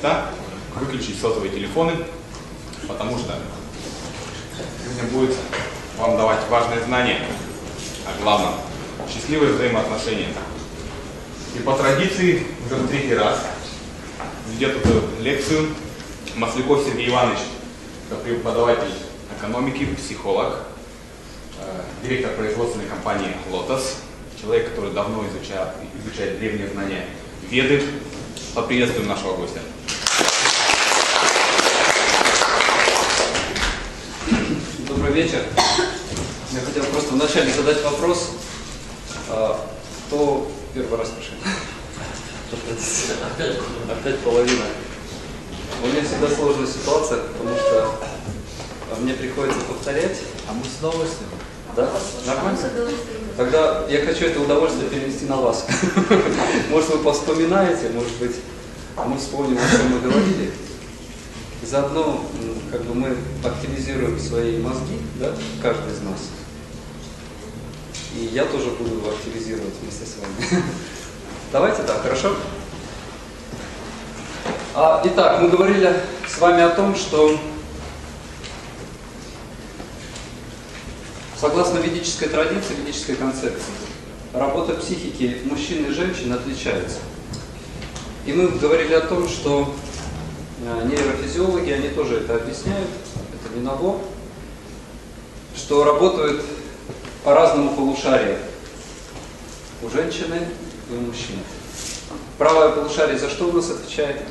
места, выключить сотовые телефоны, потому что сегодня будет вам давать важные знания о главном – счастливые взаимоотношения. И по традиции уже в третий раз ведет эту лекцию Масляков Сергей Иванович, преподаватель экономики, психолог, э, директор производственной компании «Лотос», человек, который давно изучает, изучает древние знания Веды. Поприветствуем нашего гостя. Добрый вечер. Я хотел просто вначале задать вопрос. А, Кто первый раз пришел? Опять, опять половина. У меня всегда сложная ситуация, потому что а, мне приходится повторять. А мы с удовольствием. Да? Нормально? Тогда я хочу это удовольствие перенести на вас. Может, вы повспоминаете, может быть, мы вспомним, о чем мы говорили. И заодно как бы мы активизируем свои мозги, да, каждый из нас. И я тоже буду его активизировать вместе с вами. Давайте так, хорошо? А, итак, мы говорили с вами о том, что Согласно ведической традиции, ведической концепции, работа психики мужчин и женщин отличается. И мы говорили о том, что нейрофизиологи, они тоже это объясняют, это не ново, что работают по разному полушарию у женщины и у мужчины. Правое полушарие за что у нас отвечает?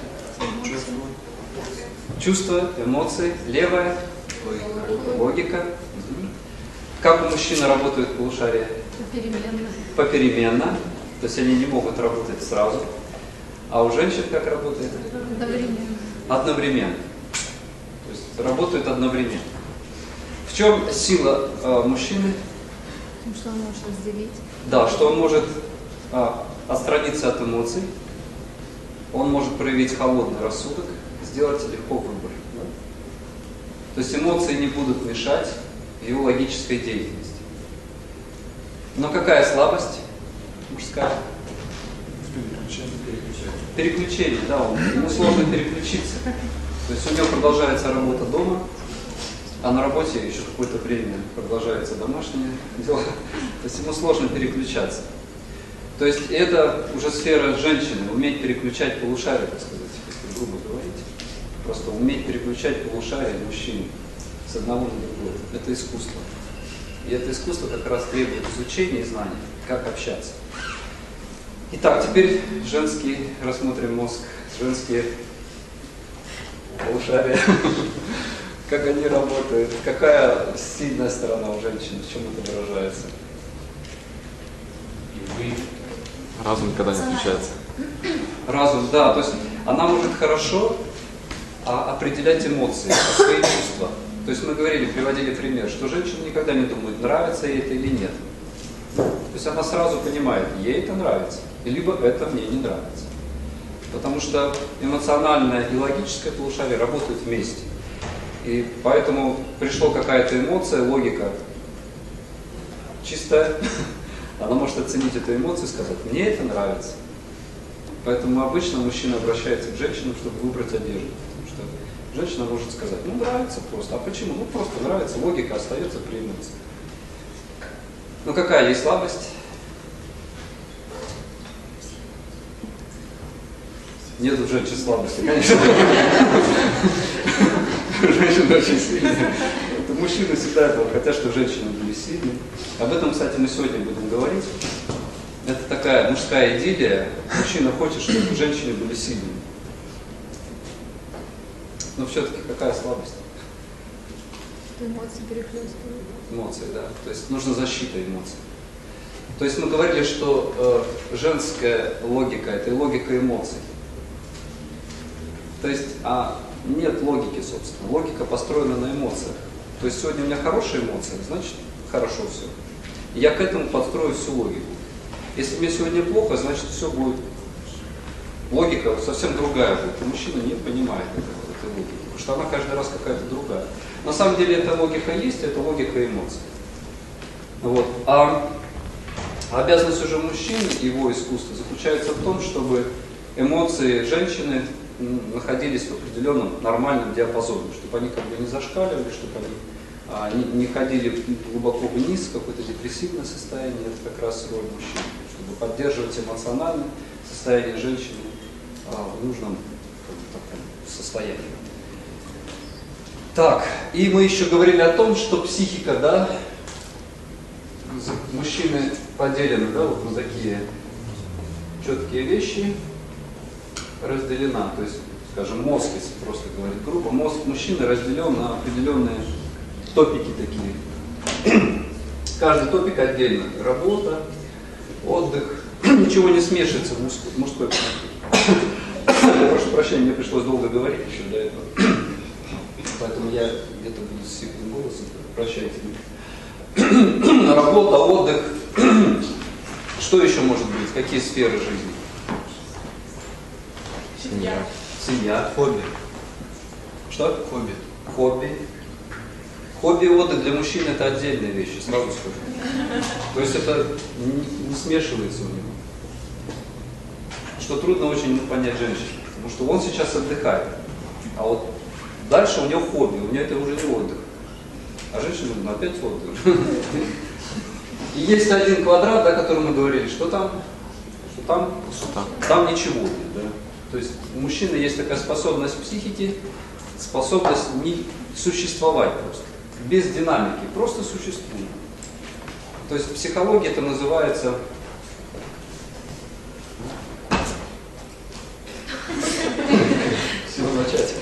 Чувства, эмоции. Левое? Логика. Мгм. Как у мужчины работают полушария? Переменно. Попеременно. То есть они не могут работать сразу. А у женщин как работает? Одновременно. Одновременно. То есть работают одновременно. В чем сила э, мужчины? Что он может разделить. Да, что он может а, отстраниться от эмоций, он может проявить холодный рассудок, сделать легко выбор. да? То есть эмоции не будут мешать его логической деятельности. Но какая слабость мужская? Переключение, да, он, ему сложно переключиться. То есть у него продолжается работа дома, а на работе еще какое-то время продолжается домашнее дело. То есть ему сложно переключаться. То есть это уже сфера женщины, уметь переключать полушария, так сказать, если грубо говорить. Просто уметь переключать полушария мужчины с одного на другое. Это искусство. И это искусство как раз требует изучения и знаний, как общаться. Итак, теперь женский, рассмотрим мозг, женские полушария, как они работают, какая сильная сторона у женщин, в чем это выражается. Разум никогда не включается. Разум, да, то есть она может хорошо а, определять эмоции, свои чувства. То есть мы говорили, приводили пример, что женщина никогда не думает, нравится ей это или нет. То есть она сразу понимает, ей это нравится, либо это мне не нравится. Потому что эмоциональное и логическое полушарие работают вместе. И поэтому пришла какая-то эмоция, логика чистая, она может оценить эту эмоцию и сказать, мне это нравится. Поэтому обычно мужчина обращается к женщинам, чтобы выбрать одежду. Потому что женщина может сказать, ну нравится просто. А почему? Ну просто нравится, логика остается при эмоции. Ну какая есть слабость? Нет у женщин слабости, конечно. Женщины очень сильные. Мужчины всегда этого хотят, чтобы женщины были сильные. Об этом, кстати, мы сегодня будем говорить. Это такая мужская идиллия. Мужчина хочет, чтобы женщины были сильными. Но все-таки какая слабость? Что эмоции перехлестывают. Эмоции, да. То есть нужна защита эмоций. То есть мы говорили, что э, женская логика это и логика эмоций. То есть, а нет логики, собственно. Логика построена на эмоциях. То есть сегодня у меня хорошие эмоции, значит хорошо все. Я к этому подстрою всю логику. Если мне сегодня плохо, значит все будет. Логика совсем другая будет. Мужчина не понимает этого, этой логики, потому что она каждый раз какая-то другая. На самом деле эта логика есть, это логика эмоций. Вот. А обязанность уже мужчины, его искусства, заключается в том, чтобы эмоции женщины находились в определенном нормальном диапазоне, чтобы они как бы не зашкаливали, чтобы они а, не, не ходили глубоко вниз, какое-то депрессивное состояние, это как раз роль мужчин, чтобы поддерживать эмоциональное состояние женщины а, в нужном таком состоянии. Так, и мы еще говорили о том, что психика, да, мужчины поделены, да, вот на такие четкие вещи, разделена, то есть, скажем, мозг, если просто говорить грубо, мозг мужчины разделен на определенные топики такие. Каждый топик отдельно. Работа, отдых, ничего не смешивается в мужской, мужской. Прошу прощения, мне пришлось долго говорить еще до этого. Поэтому я где-то буду с сиплым голосом, прощайте. Работа, отдых. Что еще может быть? Какие сферы жизни? Семья. Семья. Хобби. Что? Хобби. Хобби. Хобби и отдых для мужчин это отдельные вещи, сразу скажу. То есть это не, смешивается у него. Что трудно очень ну, понять женщину. Потому что он сейчас отдыхает. А вот дальше у него хобби, у нее это уже не отдых. А женщина ну, опять отдых. И есть один квадрат, о котором мы говорили, что там? Что там? Пустота. Там ничего нет, да. То есть у мужчины есть такая способность психики, способность не существовать просто, без динамики, просто существует. То есть в психологии это называется Всего начать.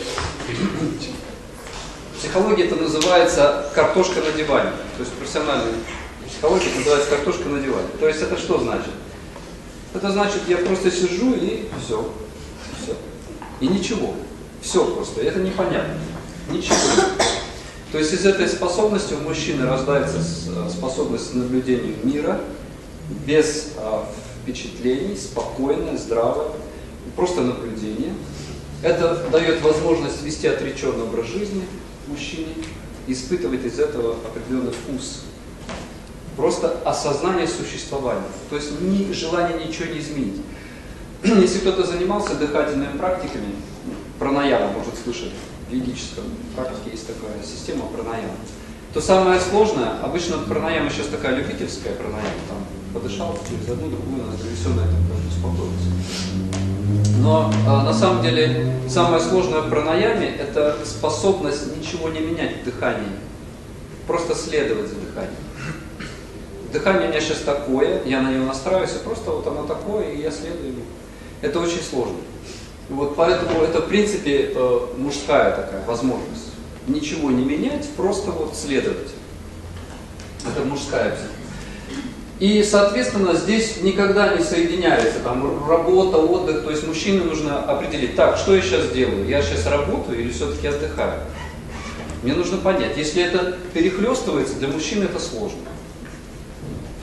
В психологии это называется картошка на диване. То есть психологии это называется картошка на диване. То есть это что значит? Это значит, я просто сижу и все. Все. И ничего. Все просто. Это непонятно. Ничего. То есть из этой способности у мужчины рождается э, способность к наблюдению мира без а, впечатлений, спокойное, здравое, просто наблюдение. Это дает возможность вести отреченный образ жизни мужчине, испытывать из этого определенный вкус Просто осознание существования. То есть ни, желание ничего не изменить. Если кто-то занимался дыхательными практиками, пранаяма, может слышать, в ведическом практике есть такая система пранаяма, то самое сложное, обычно пранаяма сейчас такая любительская пранаяма, там подышал через одну, другую, нас все на этом даже успокоился. Но а, на самом деле самое сложное в пранаяме – это способность ничего не менять в дыхании, просто следовать за дыханием. Дыхание у меня сейчас такое, я на него настраиваюсь, и просто вот оно такое, и я следую. ему. Это очень сложно. Вот поэтому это, в принципе, э, мужская такая возможность. Ничего не менять, просто вот следовать. Это мужская психика. И, соответственно, здесь никогда не соединяется там работа, отдых. То есть мужчине нужно определить, так, что я сейчас делаю? Я сейчас работаю или все-таки отдыхаю? Мне нужно понять, если это перехлестывается, для мужчины это сложно.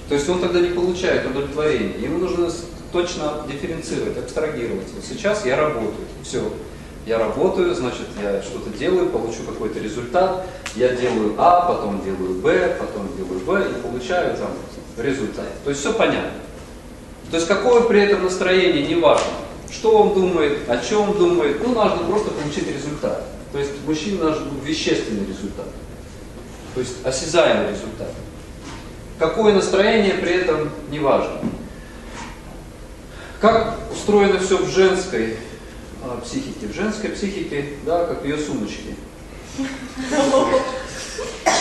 То есть он тогда не получает удовлетворения. Ему нужно точно дифференцировать, абстрагировать. Вот сейчас я работаю, все. Я работаю, значит, я что-то делаю, получу какой-то результат. Я делаю А, потом делаю Б, потом делаю В и получаю там результат. То есть все понятно. То есть какое при этом настроение, не важно. Что он думает, о чем думает. Ну, нужно просто получить результат. То есть мужчине нужен вещественный результат. То есть осязаемый результат. Какое настроение при этом не важно. Как устроено все в женской а, психике? В женской психике, да, как ее сумочке.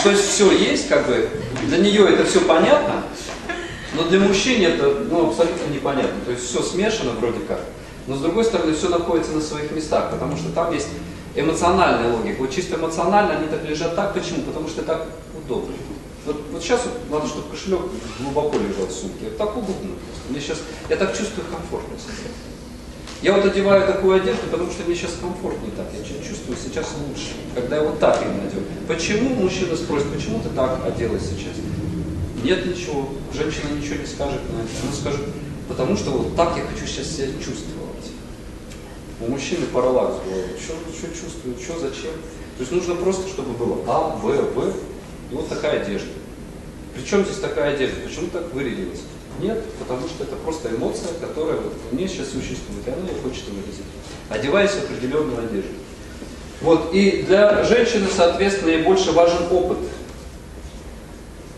То есть все есть, как бы, для нее это все понятно, но для мужчин это ну, абсолютно непонятно. То есть все смешано вроде как, но с другой стороны все находится на своих местах, потому что там есть эмоциональная логика. Вот чисто эмоционально они так лежат так. Почему? Потому что так удобно. Вот, вот сейчас вот надо, чтобы кошелек глубоко лежал в сумке. Вот так удобно просто. Мне сейчас, я так чувствую комфортно себя. Я вот одеваю такую одежду, потому что мне сейчас комфортнее так. Я чу- чувствую сейчас лучше, когда я вот так именно одел. Почему мужчина спросит, почему ты так оделась сейчас? Нет ничего, женщина ничего не скажет на это. Она скажет, потому что вот так я хочу сейчас себя чувствовать. У мужчины параллакс голове. Что, что чувствует, что, зачем? То есть нужно просто, чтобы было А, В, В и вот такая одежда. Причем здесь такая одежда? Почему так вырядилась? Нет, потому что это просто эмоция, которая вот мне сейчас существует, и она ее хочет выразить. одеваясь в определенную одежду. Вот, и для женщины, соответственно, ей больше важен опыт.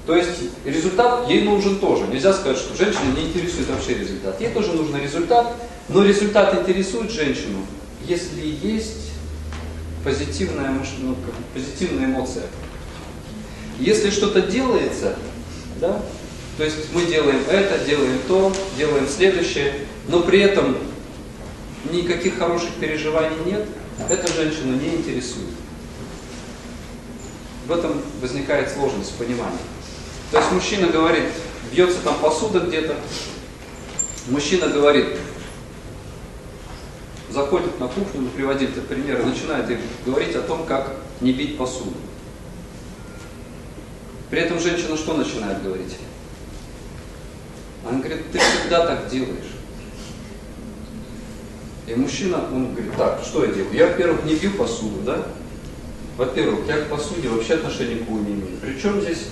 То есть результат ей нужен тоже. Нельзя сказать, что женщина не интересует вообще результат. Ей тоже нужен результат, но результат интересует женщину, если есть позитивная, ну, позитивная эмоция. Если что-то делается, да, то есть мы делаем это, делаем то, делаем следующее, но при этом никаких хороших переживаний нет, эта женщину не интересует. В этом возникает сложность в понимании. То есть мужчина говорит, бьется там посуда где-то, мужчина говорит, заходит на кухню, мы приводили пример, и начинает говорить о том, как не бить посуду. При этом женщина что начинает говорить? Она говорит, ты всегда так делаешь. И мужчина, он говорит, так, что я делаю? Я, во-первых, не бью посуду, да? Во-первых, я к посуде вообще отношения никакого не имею. Причем здесь,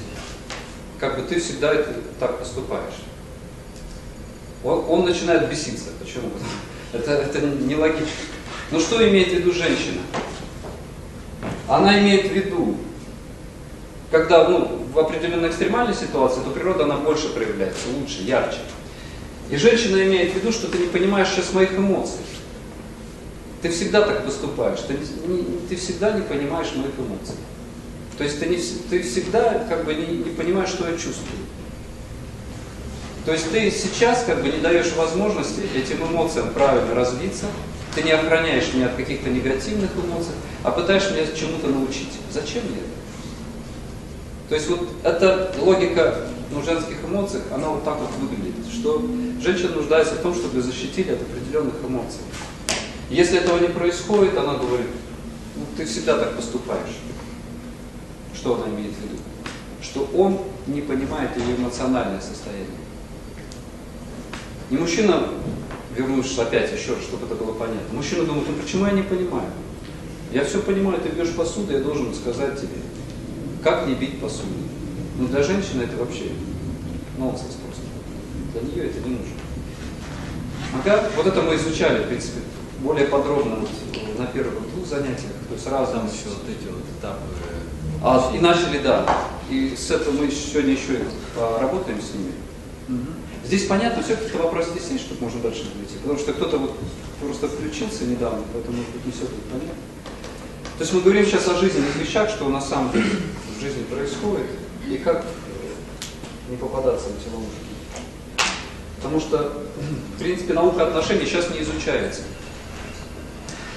как бы ты всегда это, так поступаешь. Он, он начинает беситься. Почему? Это, это нелогично. Ну что имеет в виду женщина? Она имеет в виду, когда ну, в определенной экстремальной ситуации, то природа она больше проявляется, лучше, ярче. И женщина имеет в виду, что ты не понимаешь сейчас моих эмоций. Ты всегда так поступаешь, ты, не, ты всегда не понимаешь моих эмоций. То есть ты, не, ты всегда как бы не, не понимаешь, что я чувствую. То есть ты сейчас как бы не даешь возможности этим эмоциям правильно развиться, ты не охраняешь меня от каких-то негативных эмоций, а пытаешься меня чему-то научить. Зачем мне это? То есть вот эта логика ну, женских эмоций, она вот так вот выглядит, что женщина нуждается в том, чтобы защитить от определенных эмоций. Если этого не происходит, она говорит, ну ты всегда так поступаешь. Что она имеет в виду? Что он не понимает ее эмоциональное состояние. И мужчина, вернувшись опять еще чтобы это было понятно, мужчина думает, ну почему я не понимаю? Я все понимаю, ты бьешь посуду, я должен сказать тебе, как не бить посуду. Ну для женщины это вообще нонсенс просто. Для нее это не нужно. Ага, вот это мы изучали, в принципе, более подробно вот, э, на первых двух занятиях, то есть разом Там еще вот эти вот этапы. а, и начали, да. И с этого мы сегодня еще и поработаем с ними. Здесь понятно, все-таки вопрос здесь есть, чтобы можно дальше идти. Потому что кто-то вот просто включился недавно, поэтому может быть не все будет понятно. То есть мы говорим сейчас о жизненных вещах, что на самом деле жизни происходит, и как э, не попадаться в эти ловушки. Потому что, в принципе, наука отношений сейчас не изучается.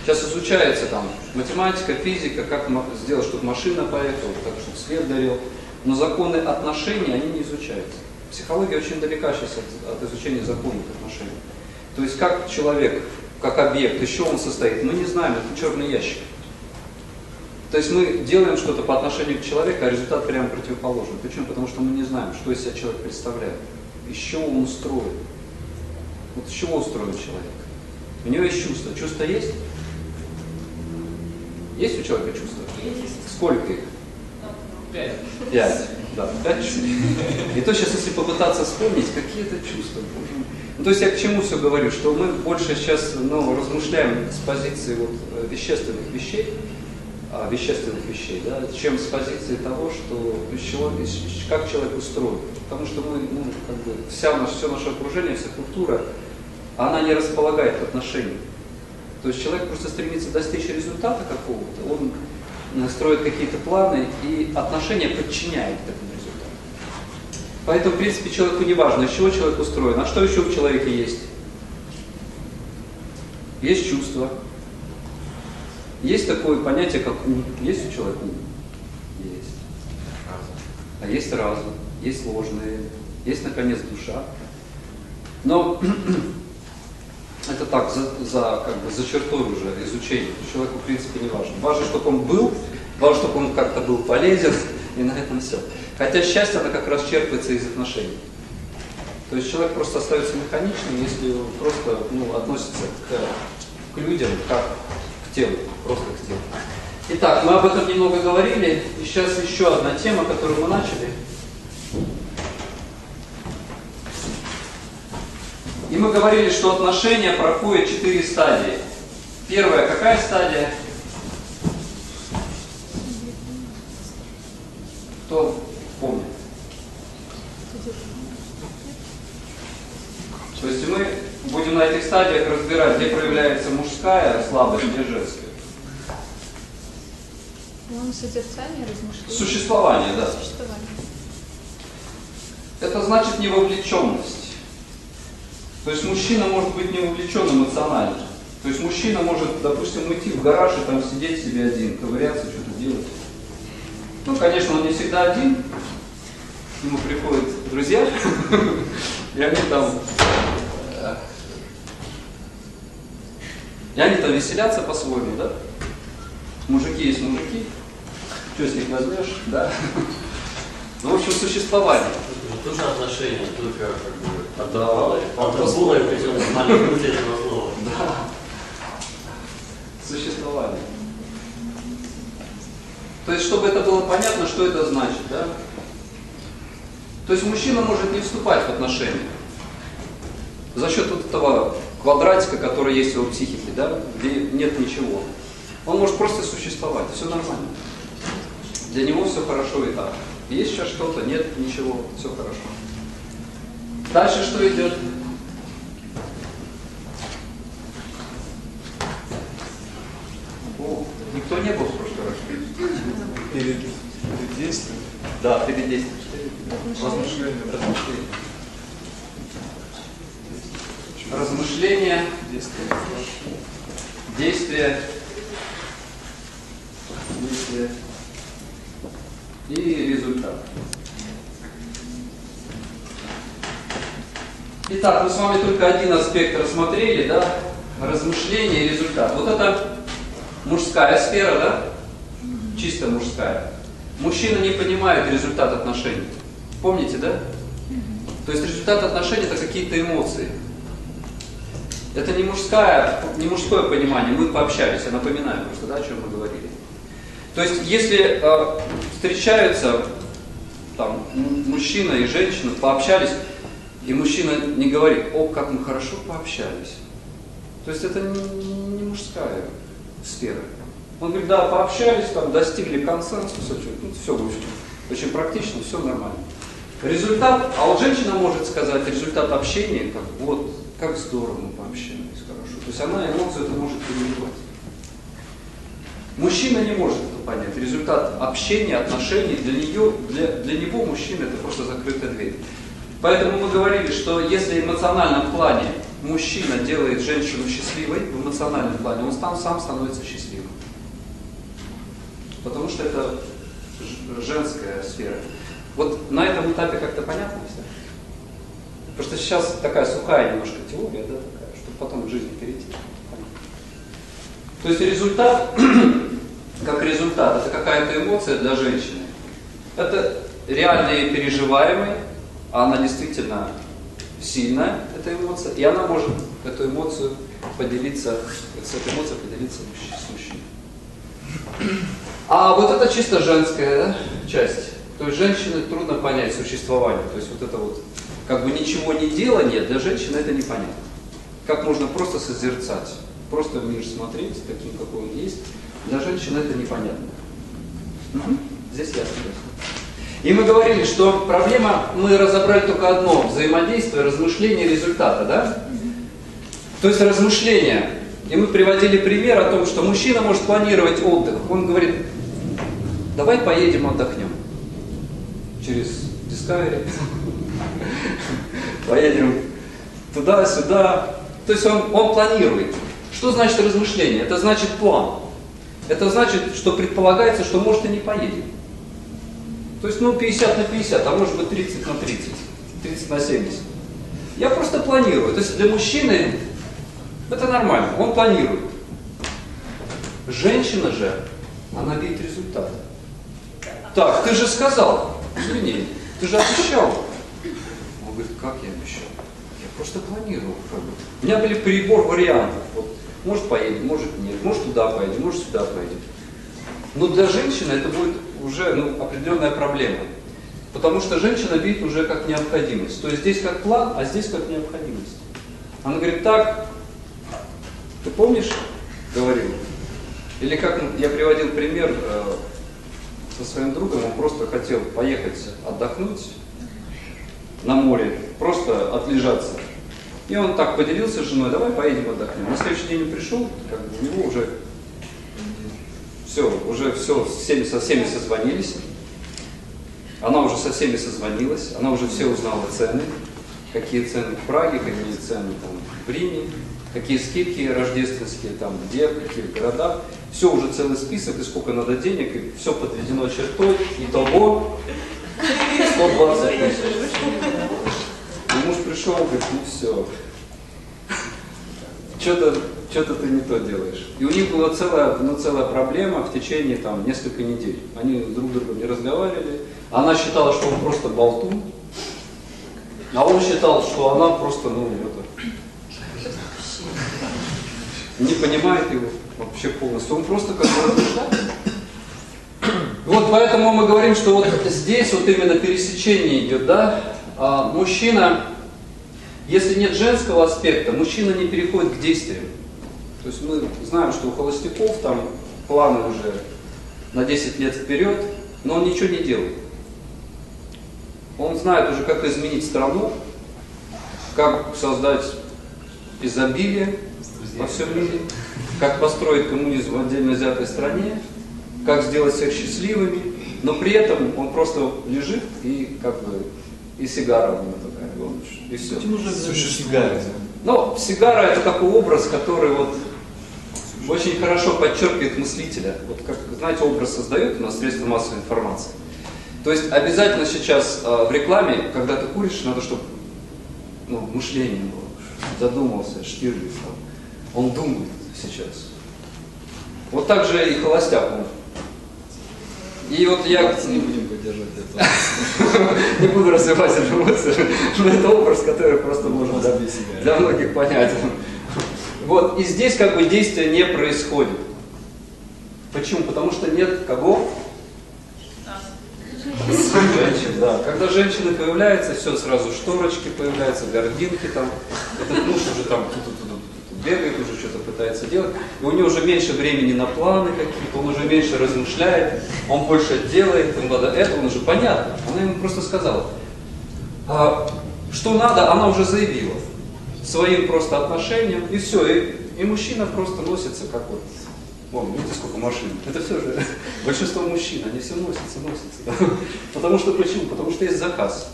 Сейчас изучается там математика, физика, как сделать, чтобы машина поехала, так, чтобы свет горел. Но законы отношений, они не изучаются. Психология очень далека сейчас от, от изучения законов отношений. То есть как человек, как объект, из чего он состоит, мы не знаем, это черный ящик. То есть мы делаем что-то по отношению к человеку, а результат прямо противоположный. Почему? Потому что мы не знаем, что из себя человек представляет, из чего он устроен. Вот из чего устроен человек. У него есть чувства. Чувства есть? Есть у человека чувства? Есть. Сколько их? Пять. Пять. Да, пять чувств. И то сейчас, если попытаться вспомнить, какие это чувства. боже мой. Ну, то есть я к чему все говорю, что мы больше сейчас ну, размышляем с позиции вот, э, вещественных вещей, а, вещественных вещей, да, чем с позиции того, что из чего, из- как человек устроен. Потому что мы, ну, как бы, вся наш, все наше окружение, вся культура, она не располагает к. То есть человек просто стремится достичь результата какого-то, он э, строит какие-то планы, и отношения подчиняют этому результату. Поэтому, в принципе, человеку не важно, из чего человек устроен, а что еще у человека есть? Есть чувства. Есть такое понятие, как ум. Есть у человека ум? Есть. А есть разум, есть ложные, есть, наконец, душа. Но это так, за, за, как бы, за чертой уже изучения. Человеку, в принципе, не важно. Важно, чтобы он был, важно, чтобы он как-то был полезен, и на этом все. Хотя счастье, оно как раз черпается из отношений. То есть человек просто остается механичным, если он просто ну, относится к, к людям как телу, просто к телу. Итак, мы об этом немного говорили, и сейчас еще одна тема, которую мы начали. И мы говорили, что отношения проходят четыре стадии. Первая какая стадия? Кто помнит? То есть мы будем на этих стадиях разбирать, где проявляется мужская слабость, где женская. Ну, созерцание, размышление. Существование, да. Существование. Это значит невовлеченность. То есть мужчина может быть не вовлечен эмоционально. То есть мужчина может, допустим, уйти в гараж и там сидеть себе один, ковыряться, что-то делать. Ну, конечно, он не всегда один. К нему приходят друзья, и они там... э, И они там веселятся по-своему, да? Мужики есть мужики. Что с них возьмешь, да? Ну, в общем, существование. Это же тоже отношения, только как бы от Да. от разговора, причем с маленьким. Да. Существование. То есть, чтобы это было понятно, что это значит, да? То есть мужчина может не вступать в отношения за счет вот этого квадратика, который есть в его психике, да, где нет ничего. Он может просто существовать, все нормально. Для него все хорошо и так. Есть сейчас что-то, нет ничего, все хорошо. Дальше что идет? О, никто не был в прошлый раз. Перед, перед действием. Да, перед действием. Размышление. Размышление. Размышления, действия, действия и результат. Итак, мы с вами только один аспект рассмотрели, да? Размышление и результат. Вот это мужская сфера, да? Чисто мужская. Мужчина не понимает результат отношений. Помните, да? То есть результат отношений это какие-то эмоции. Это не мужская, не мужское понимание, мы пообщались, я напоминаю просто, да, о чем мы говорили. То есть, если э, встречаются там, мужчина и женщина, пообщались, и мужчина не говорит, о, как мы хорошо пообщались. То есть это не, не мужская сфера. Он говорит, да, пообщались, там, достигли консенсуса, ну, все, общем, очень практично, все нормально. Результат, а вот женщина может сказать, результат общения, как вот, как здорово мы пообщались, хорошо. То есть она эмоцию это может переживать. Мужчина не может это понять. Результат общения, отношений для нее, для, для него мужчина это просто закрытая дверь. Поэтому мы говорили, что если в эмоциональном плане мужчина делает женщину счастливой, в эмоциональном плане, он сам, сам становится счастливым. Потому что это женская сфера. Вот на этом этапе как-то понятно все? Потому что сейчас такая сухая немножко теория, да, такая, чтобы потом к жизни перейти. То есть результат, как результат, это какая-то эмоция для женщины. Это реально и переживаемый, а она действительно сильная, эта эмоция, и она может эту эмоцию поделиться, с этой эмоцией поделиться с мужчиной. А вот это чисто женская да, часть. То есть женщине трудно понять существование. То есть вот это вот как бы ничего не делание для женщины это непонятно. Как можно просто созерцать, просто мир смотреть, таким, какой он есть. Для женщины это непонятно. Мгм. Здесь ясно. И мы говорили, что проблема, мы разобрали только одно, взаимодействие, размышление результата, да? То есть размышление. И мы приводили пример о том, что мужчина может планировать отдых. Он говорит, давай поедем отдохнем. Через Discovery. Поедем туда-сюда. То есть он, он планирует. Что значит размышление? Это значит план. Это значит, что предполагается, что может и не поедем. То есть, ну, 50 на 50, а может быть 30 на 30, 30 на 70. Я просто планирую. То есть для мужчины это нормально, он планирует. Женщина же, она видит результат. Так, ты же сказал, извини, ты же обещал. Говорит, как я обещал? Я просто планировал. У меня были перебор вариантов. Вот, может поедем, может нет, может туда поедем, может сюда поедем. Но для женщины это будет уже ну, определенная проблема. Потому что женщина видит уже как необходимость. То есть здесь как план, а здесь как необходимость. Она говорит, так, ты помнишь, говорил. Или как я приводил пример э, со своим другом, он просто хотел поехать отдохнуть на море, просто отлежаться. И он так поделился с женой, давай поедем отдохнем. На следующий день он пришел, как бы у него уже все, уже все, всеми, со всеми созвонились. Она уже со всеми созвонилась, она уже все узнала цены, какие цены в Праге, какие цены там в Риме, какие скидки рождественские, там где, в каких городах. Все уже целый список, и сколько надо денег, и все подведено чертой, и того 120 тысяч. И муж пришел, говорит, ну все, что-то что-то ты не то делаешь. И у них была целая, ну, целая проблема в течение там, несколько недель. Они друг с другом не разговаривали. Она считала, что он просто болтун, а он считал, что она просто, ну, это, не понимает его вообще полностью. Он просто как бы размышляет. Вот поэтому мы говорим, что вот здесь вот именно пересечение идет, да? А, мужчина, если нет женского аспекта, мужчина не переходит к действиям. То есть мы знаем, что у холостяков там планы уже на 10 лет вперед, но он ничего не делает. Он знает уже, как изменить страну, как создать изобилие во всем мире, как построить коммунизм в отдельно взятой стране, как сделать всех счастливыми, но при этом он просто лежит и как бы и сигара у него такая, вот, и все. Существует. Но сигара это такой образ, который вот очень хорошо подчеркивает мыслителя. Вот как, знаете, образ создает у нас средства массовой информации. То есть обязательно сейчас э, в рекламе, когда ты куришь, надо, чтобы ну, мышление было, задумался, Штирлиц там. Он думает сейчас. Вот так же и холостяк. Он. И вот я Не будем поддерживать это. не буду развивать эту мысль, но это образ, который просто можно для, многих понять. Вот, и здесь как бы действия не происходит. Почему? Потому что нет кого? Женщин, да. Когда женщины появляются, все, сразу шторочки появляются, гординки там. Этот муж уже там тут-тут-тут бегает, уже что-то пытается делать. И у него уже меньше времени на планы какие-то, он уже меньше размышляет, он больше делает, ему надо это, он уже понятно. Она ему просто сказала. А, что надо, она уже заявила. Своим просто отношением, и все. И, и мужчина просто носится как вот Вон, видите, сколько машин. Это все же большинство мужчин, они все носятся, носятся. да. Потому что почему? Потому что есть заказ.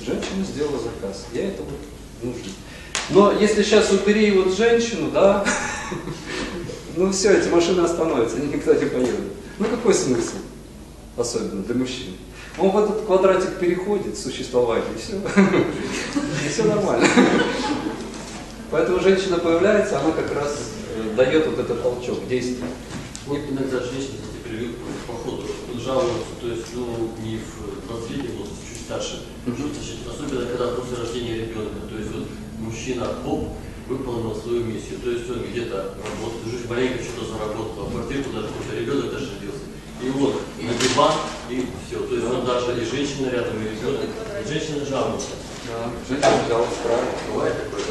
Женщина сделала заказ. Я это вот нужно. Но если сейчас убери вот женщину, да, ну все, эти машины остановятся, они никуда не поедут. Ну какой смысл? Особенно для мужчин. Он в этот квадратик переходит существование, и все. И все нормально. Поэтому женщина появляется, она как раз э, дает вот этот толчок действия. Вот иногда женщины, привыкли по ходу жалуются, то есть, ну, не в 20-летнем возрасте, чуть старше. Особенно, когда после рождения ребенка, то есть, вот, мужчина, оп, выполнил свою миссию, то есть, он где-то работает, уже маленько что-то заработал, а квартирку даже какой-то ребенок даже родился. И вот, на диван, и все, то есть, он даже и женщина рядом, и ребенок, женщины жалуются. Да, женщина взяла правильно. Бывает такое,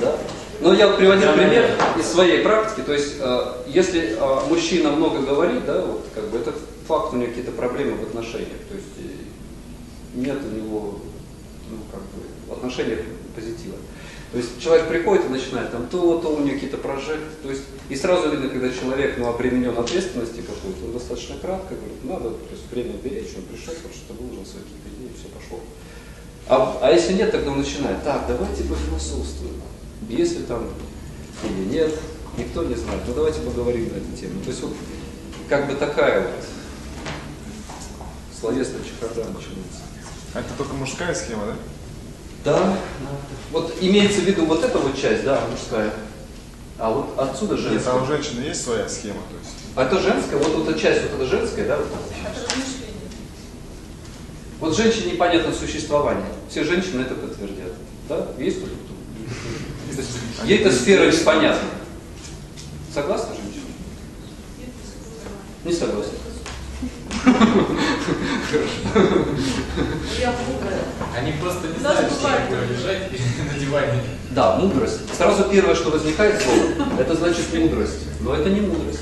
да? Да. Но я приводил пример из своей практики, то есть э, если э, мужчина много говорит, да, вот как бы это факт, у него какие-то проблемы в отношениях, то есть э, нет у него, ну как бы, в отношениях позитива. То есть человек приходит и начинает там то, то у него какие-то прожекты, то есть и сразу видно, когда человек ну, обременен ответственности какой-то, он достаточно кратко говорит, надо то есть, время беречь, он пришел, потому что выложил свои какие-то идеи, все пошло. А, а если нет, тогда он начинает, так, давайте пофилософствуем. Если там или нет, никто не знает. Ну давайте поговорим на эту тему. То есть вот как бы такая вот словесная чехарда начинается. А это только мужская схема, да? Да. Вот имеется в виду вот эта вот часть, да, мужская. А вот отсюда Нет, женская. а у женщины есть своя схема, то есть. А это женская, вот, вот эта часть, вот эта женская, да? Вот, эта часть. вот женщине непонятно существование. Все женщины это подтвердят. Да? Есть кто-то? То есть Ей эта сфера непонятна. Согласна женщина? Не согласна. Я мудрая. Они просто не знают, что такое лежать на диване. Да, мудрость. Сразу первое, что возникает слово, это значит мудрость. Но это не мудрость.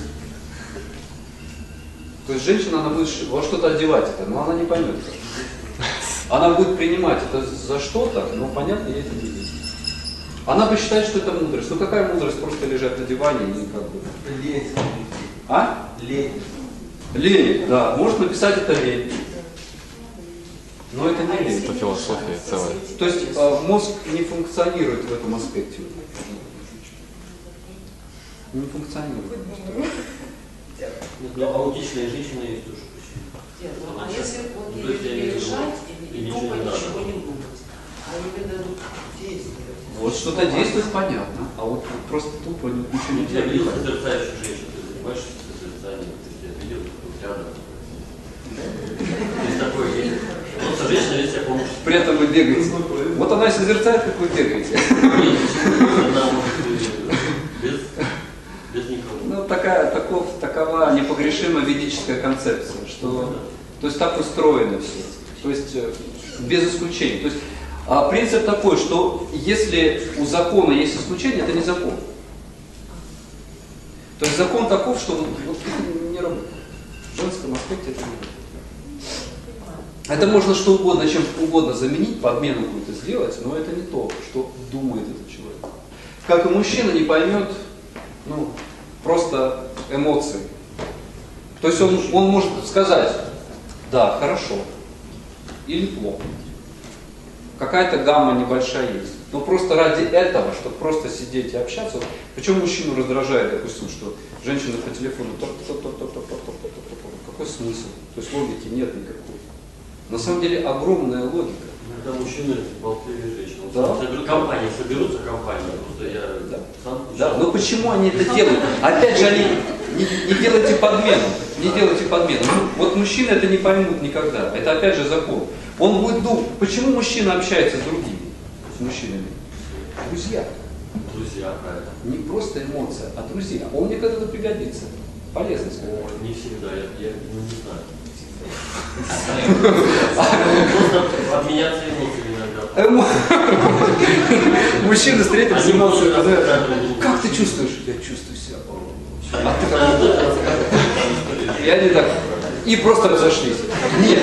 То есть женщина, она будет во что-то одевать это, но она не поймет. Она будет принимать это за что-то, но понятно, ей это не будет. Она бы считает, что это мудрость. Ну какая мудрость просто лежать на диване и как бы... Лень. А? Лень. Лень, да. Может написать это лень. Но это не лень. Это философия целая. То есть э, мозг не функционирует в этом аспекте. Не функционирует. Нет, но аутичные женщины есть тоже. Нет, ну, а если Ну, в виду, лежать и и ничего тупо не ничего не думать, а именно вот действовать. Вот что-то действует понятно, а вот просто тупо ни- ничего не делать. созерцающих женщин, ты занимаешься созерцанием, то есть я видел вот рядом. Есть такое, есть. Просто женщина ведет себя по-мужски. При этом вы бегаете. Вот она и созерцает, как вы бегаете. Ну, такая, таков, такова непогрешимая ведическая концепция, что, то есть так устроено все. То есть э, без исключений. То есть а, принцип такой, что если у закона есть исключение, это не закон. То есть закон таков, что вот, вот не работает в женском аспекте это не. Это можно что угодно, чем угодно заменить, подмену будет сделать, но это не то, что думает этот человек. Как и мужчина не поймет ну, просто эмоции. То есть он, он может сказать, да, хорошо, или плохо. Какая-то гамма небольшая есть. Но просто ради этого, чтобы просто сидеть и общаться, причем мужчину раздражает, допустим, что женщина по телефону топ топ топ топ топ топ какой смысл? То есть логики нет никакой. На самом деле огромная логика. Иногда мужчины болтливые женщины. Да. соберут- Компании соберутся, компании. Просто я Да. сам Да, но почему они это делают? Опять же, они не, не делайте подмену, не делайте подмену. Ну, Вот мужчины это не поймут никогда. Это опять же закон. Он будет думать, почему мужчина общается с другими, с мужчинами? Друзья. друзья, правильно. Не просто эмоция, а друзья. Он мне когда-то пригодится. Полезно сказать. О, не всегда, я, я ну, не знаю. Просто обменяться эмоциями иногда. Мужчина встретился эмоциями. Как ты чувствуешь? Я чувствую себя. А ты как? И они так, и просто разошлись. Нет,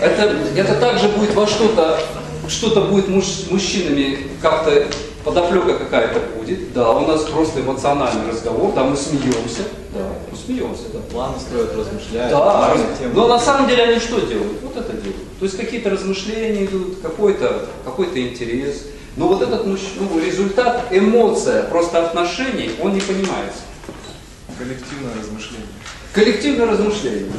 это, это также будет во что-то, что-то будет муж, мужчинами как-то подоплека какая-то будет. Да, у нас просто эмоциональный разговор, да, мы смеемся, да, мы смеемся, да. Планы строят, размышляют. Да, но на самом деле они что делают? Вот это делают. То есть какие-то размышления идут, какой-то какой интерес. Но вот этот ну, результат, эмоция, просто отношений, он не понимается. Коллективное размышление. Коллективное размышление.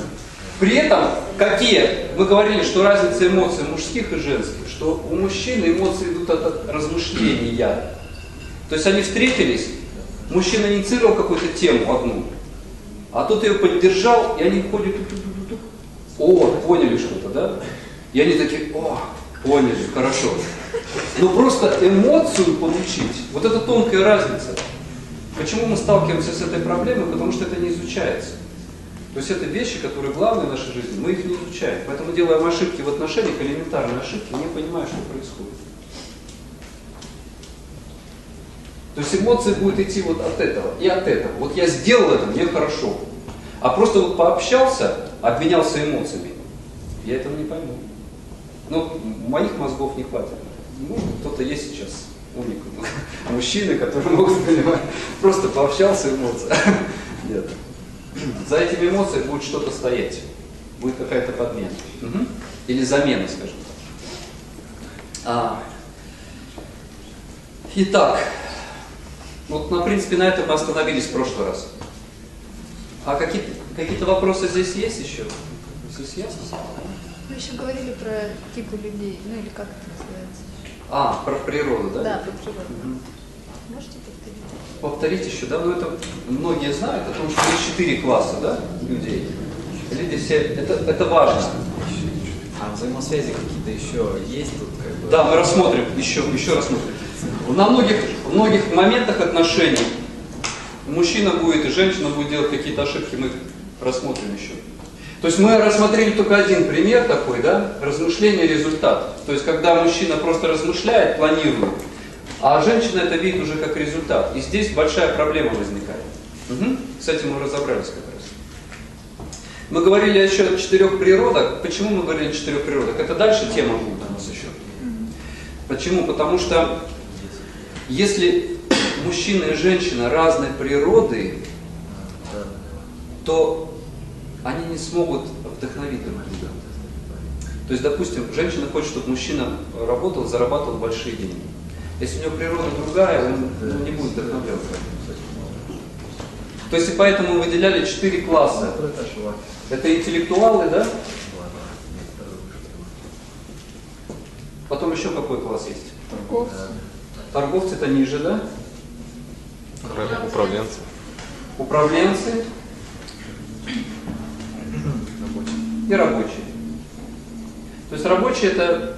При этом, какие, мы говорили, что разница эмоций мужских и женских, что у мужчин эмоции идут от, размышления. То есть они встретились, мужчина инициировал какую-то тему одну, а тот ее поддержал, и они ходят, тук-тук-тук-тук. о, поняли что-то, да? И они такие, о, поняли, хорошо. Но просто эмоцию получить, вот это тонкая разница. Почему мы сталкиваемся с этой проблемой? Потому что это не изучается. То есть это вещи, которые главные в нашей жизни, мы их не изучаем. Поэтому делаем ошибки в отношениях, элементарные ошибки, не понимая, что происходит. То есть эмоции будут идти вот от этого и от этого. Вот я сделал это, мне хорошо. А просто вот пообщался, обменялся эмоциями, я этого не пойму. Ну, моих мозгов не хватит. Может, кто-то есть сейчас умник, мужчины, которые могут понимать. Просто пообщался эмоция. Нет. За этими эмоциями будет что-то стоять. Будет какая-то подмена. Мгм. Или замена, скажем так. А, Итак, вот, на принципе, на этом мы остановились в прошлый раз. А какие-то какие вопросы здесь есть еще? Здесь ясно? Вы еще говорили про типы людей, ну или как это называется? А, про природу, да? Да, про природу. Мгм. Повторить? Еще, да? Ну это многие знают о том, что есть четыре класса, да, людей. Люди все, это, это важно. А взаимосвязи какие-то еще есть тут как бы? Да, мы рассмотрим, еще, еще рассмотрим. На многих, многих моментах отношений мужчина будет и женщина будет делать какие-то ошибки, мы их рассмотрим еще. То есть мы рассмотрели только один пример такой, да, размышление результат. То есть когда мужчина просто размышляет, планирует, а женщина это видит уже как результат. И здесь большая проблема возникает. Мгм. С этим мы разобрались как раз. Мы говорили еще о четырех природах. Почему мы говорили о четырех природах? Это дальше тема будет у нас еще. Почему? Потому что если мужчина и женщина разной природы, то они не смогут вдохновить друг друга. То есть, допустим, женщина хочет, чтобы мужчина работал, зарабатывал большие деньги. Если у него природа другая, он ну, не будет вдохновляться. То есть, и поэтому мы выделяли четыре класса. Это интеллектуалы, да? Потом еще какой класс есть? Торговцы. Торговцы это ниже, да? Управленцы. Управленцы и рабочие. То есть рабочие это,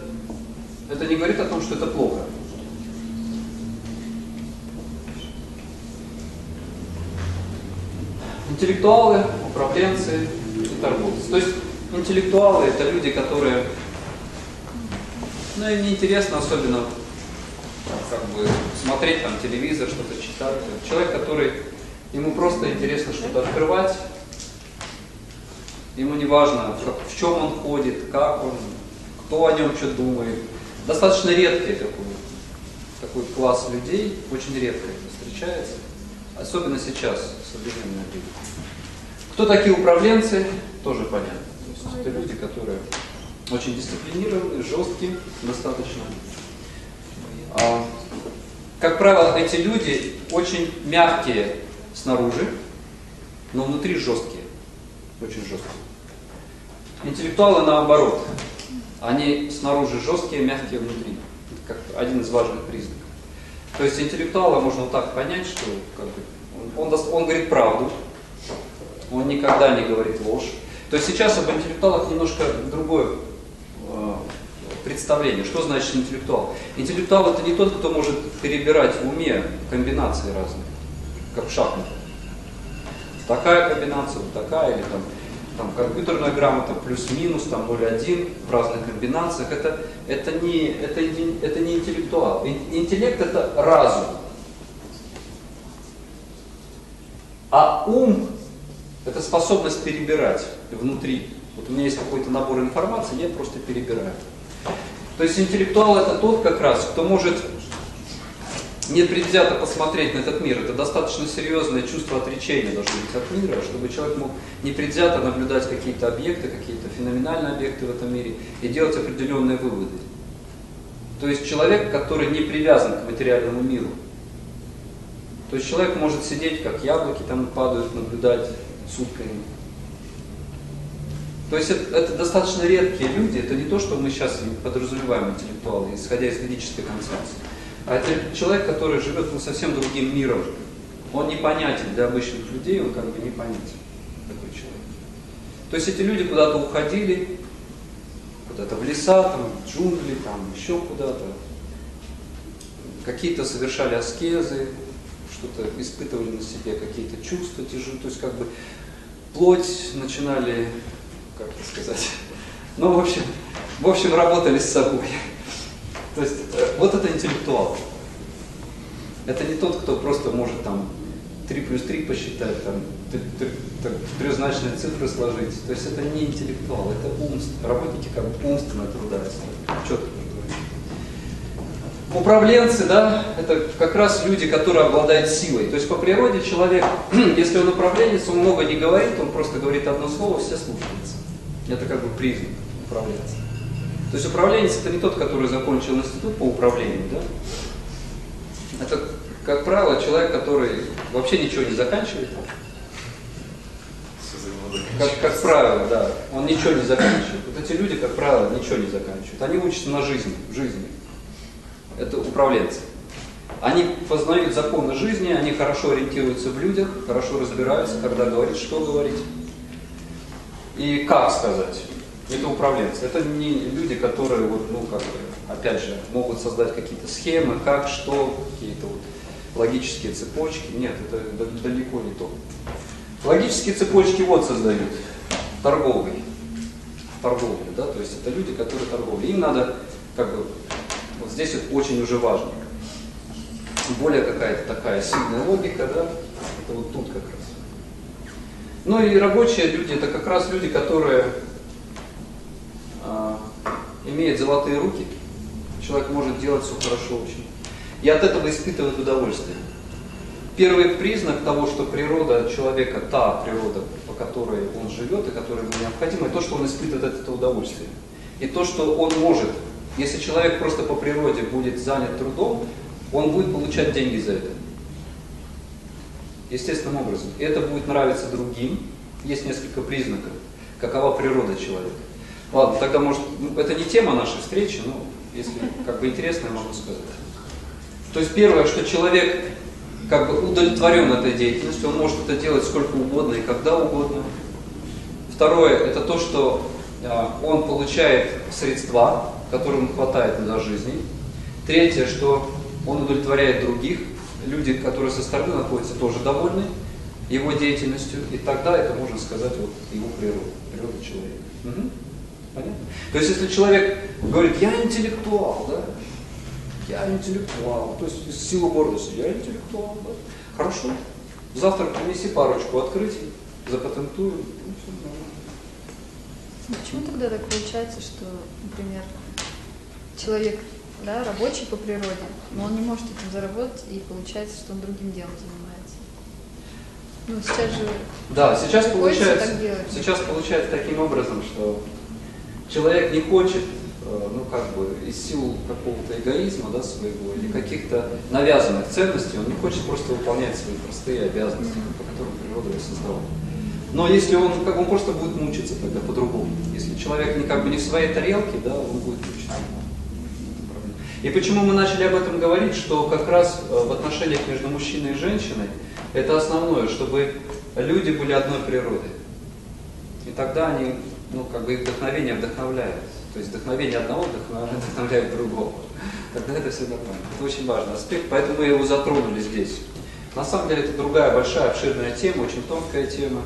это не говорит о том, что это плохо. Интеллектуалы, управленцы и торговцы. То есть интеллектуалы это люди, которые, ну им не интересно особенно как бы смотреть там телевизор, что-то читать. Человек, который ему просто интересно что-то открывать, ему не важно, как- в чем он ходит, как он, кто о нем что думает. Достаточно редкий такой, такой класс людей, очень редко это встречается, особенно сейчас, в современное время. Кто такие управленцы, тоже понятно. То есть это люди, которые очень дисциплинированные, жесткие достаточно. А, Как правило, эти люди очень мягкие снаружи, но внутри жесткие, очень жесткие. Интеллектуалы наоборот, они снаружи жесткие, мягкие внутри, как один из важных признаков. То есть интеллектуала можно так понять, что как бы, он, он, он говорит правду, он никогда не говорит ложь. То есть сейчас об интеллектуалах немножко другое э, представление. Что значит интеллектуал? Интеллектуал это не тот, кто может перебирать в уме комбинации разные, как в шахматах. Такая комбинация, вот такая, или там, там компьютерная грамота, плюс-минус, там 0,1 в разных комбинациях. Это, это, не, это, это не интеллектуал. Ин- Интеллект это разум. А ум это способность перебирать внутри. Вот у меня есть какой-то набор информации, я просто перебираю. То есть интеллектуал это тот как раз, кто может непредвзято посмотреть на этот мир. Это достаточно серьезное чувство отречения должно быть от мира, чтобы человек мог непредвзято наблюдать какие-то объекты, какие-то феноменальные объекты в этом мире и делать определенные выводы. То есть человек, который не привязан к материальному миру. То есть человек может сидеть, как яблоки там падают, наблюдать сутками. То есть это, это достаточно редкие люди, это не то, что мы сейчас подразумеваем интеллектуалы, исходя из ведической концепции. А это человек, который живет ну, совсем другим миром. Он непонятен для обычных людей, он как бы непонятен, такой человек. То есть эти люди куда-то уходили, куда-то в леса, там, в джунгли, там, еще куда-то. Какие-то совершали аскезы, что-то испытывали на себе какие-то чувства тяжелые, то есть как бы плоть начинали, как это сказать, ну, в общем, в общем, работали с собой. То есть э, вот это интеллектуал. Это не тот, кто просто может там 3 плюс 3 посчитать, там, трехзначные цифры сложить. То есть это не интеллектуал, это умство, работники как бы умственно труда, если четко. Управленцы, да, это как раз люди, которые обладают силой. То есть по природе человек, если он управленец, он много не говорит, он просто говорит одно слово, все слушаются. Это как бы признак управленца. То есть управленец это не тот, который закончил институт по управлению, да? Это, как правило, человек, который вообще ничего не заканчивает. Как, как правило, да. Он ничего не заканчивает. Вот эти люди, как правило, ничего не заканчивают. Они учатся на жизни, в жизни. Это управленцы. Они познают законы жизни, они хорошо ориентируются в людях, хорошо разбираются, когда говорить, что говорить. И как сказать. Это управленцы. Это не люди, которые, вот, ну, как бы, опять же, могут создать какие-то схемы, как, что, какие-то вот логические цепочки. Нет, это да- далеко не то. Логические цепочки вот создают. торговой, в торговле, да, то есть это люди, которые торговли. Им надо, как бы, вот здесь вот очень уже важно. Более какая-то такая сильная логика, да, это вот тут как раз. Ну и рабочие люди, это как раз люди, которые а, имеют золотые руки. Человек может делать все хорошо очень. И от этого испытывает удовольствие. Первый признак того, что природа человека, та природа, по которой он живет и которая ему необходима, то, что он испытывает от этого удовольствие. И то, что он может, если человек просто по природе будет занят трудом, он будет получать деньги за это. Естественным образом. И это будет нравиться другим. Есть несколько признаков, какова природа человека. Ладно, тогда может, ну, это не тема нашей встречи, но если как бы интересно, я могу сказать. То есть первое, что человек как бы удовлетворен этой деятельностью, он может это делать сколько угодно и когда угодно. Второе, это то, что э, он получает средства, которым хватает для жизни. Третье, что он удовлетворяет других. Люди, которые со стороны находятся, тоже довольны его деятельностью. И тогда это можно сказать вот его природа, природа человека. Мгм. Понятно? То есть если человек говорит, я интеллектуал, да, я интеллектуал, то есть из силы гордости, я интеллектуал, да. Хорошо. Завтра принеси парочку открытий, запатентуем, и все нормально. Почему тогда так получается, что, например, человек да, рабочий по природе, но он не может этим заработать, и получается, что он другим делом занимается? Ну, сейчас же Да, сейчас получается, сейчас получается таким образом, что человек не хочет, э, ну как бы из сил какого-то эгоизма, да, своего, или каких-то навязанных ценностей, он не хочет просто выполнять свои простые обязанности, по которым природа его создала. Но если он, как он просто будет мучиться тогда по-другому. Если человек не как бы не в своей тарелке, да, он будет мучиться. И почему мы начали об этом говорить, что как раз э, в отношениях между мужчиной и женщиной это основное, чтобы люди были одной природы. И тогда они, ну, как бы их вдохновение вдохновляет. То есть вдохновение одного вдохновляет, другого. Тогда это все нормально. Это очень важный аспект, поэтому мы его затронули здесь. На самом деле это другая большая, обширная тема, очень тонкая тема.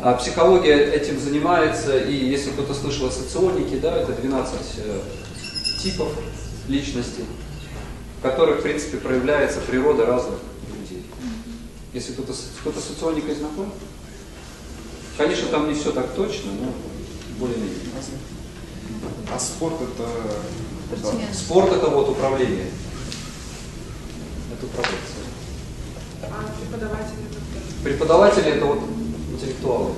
А психология этим занимается, и если кто-то слышал о соционике, да, это 12 э, типов личности, в которых, в принципе, проявляется природа разных людей. Если кто-то с кто-то с соционикой знаком? Конечно, там не все так точно, но более-менее. А спорт это... спортсмен. Спорт это вот управление. Это управление. А преподаватели это? Преподаватели это вот интеллектуалы.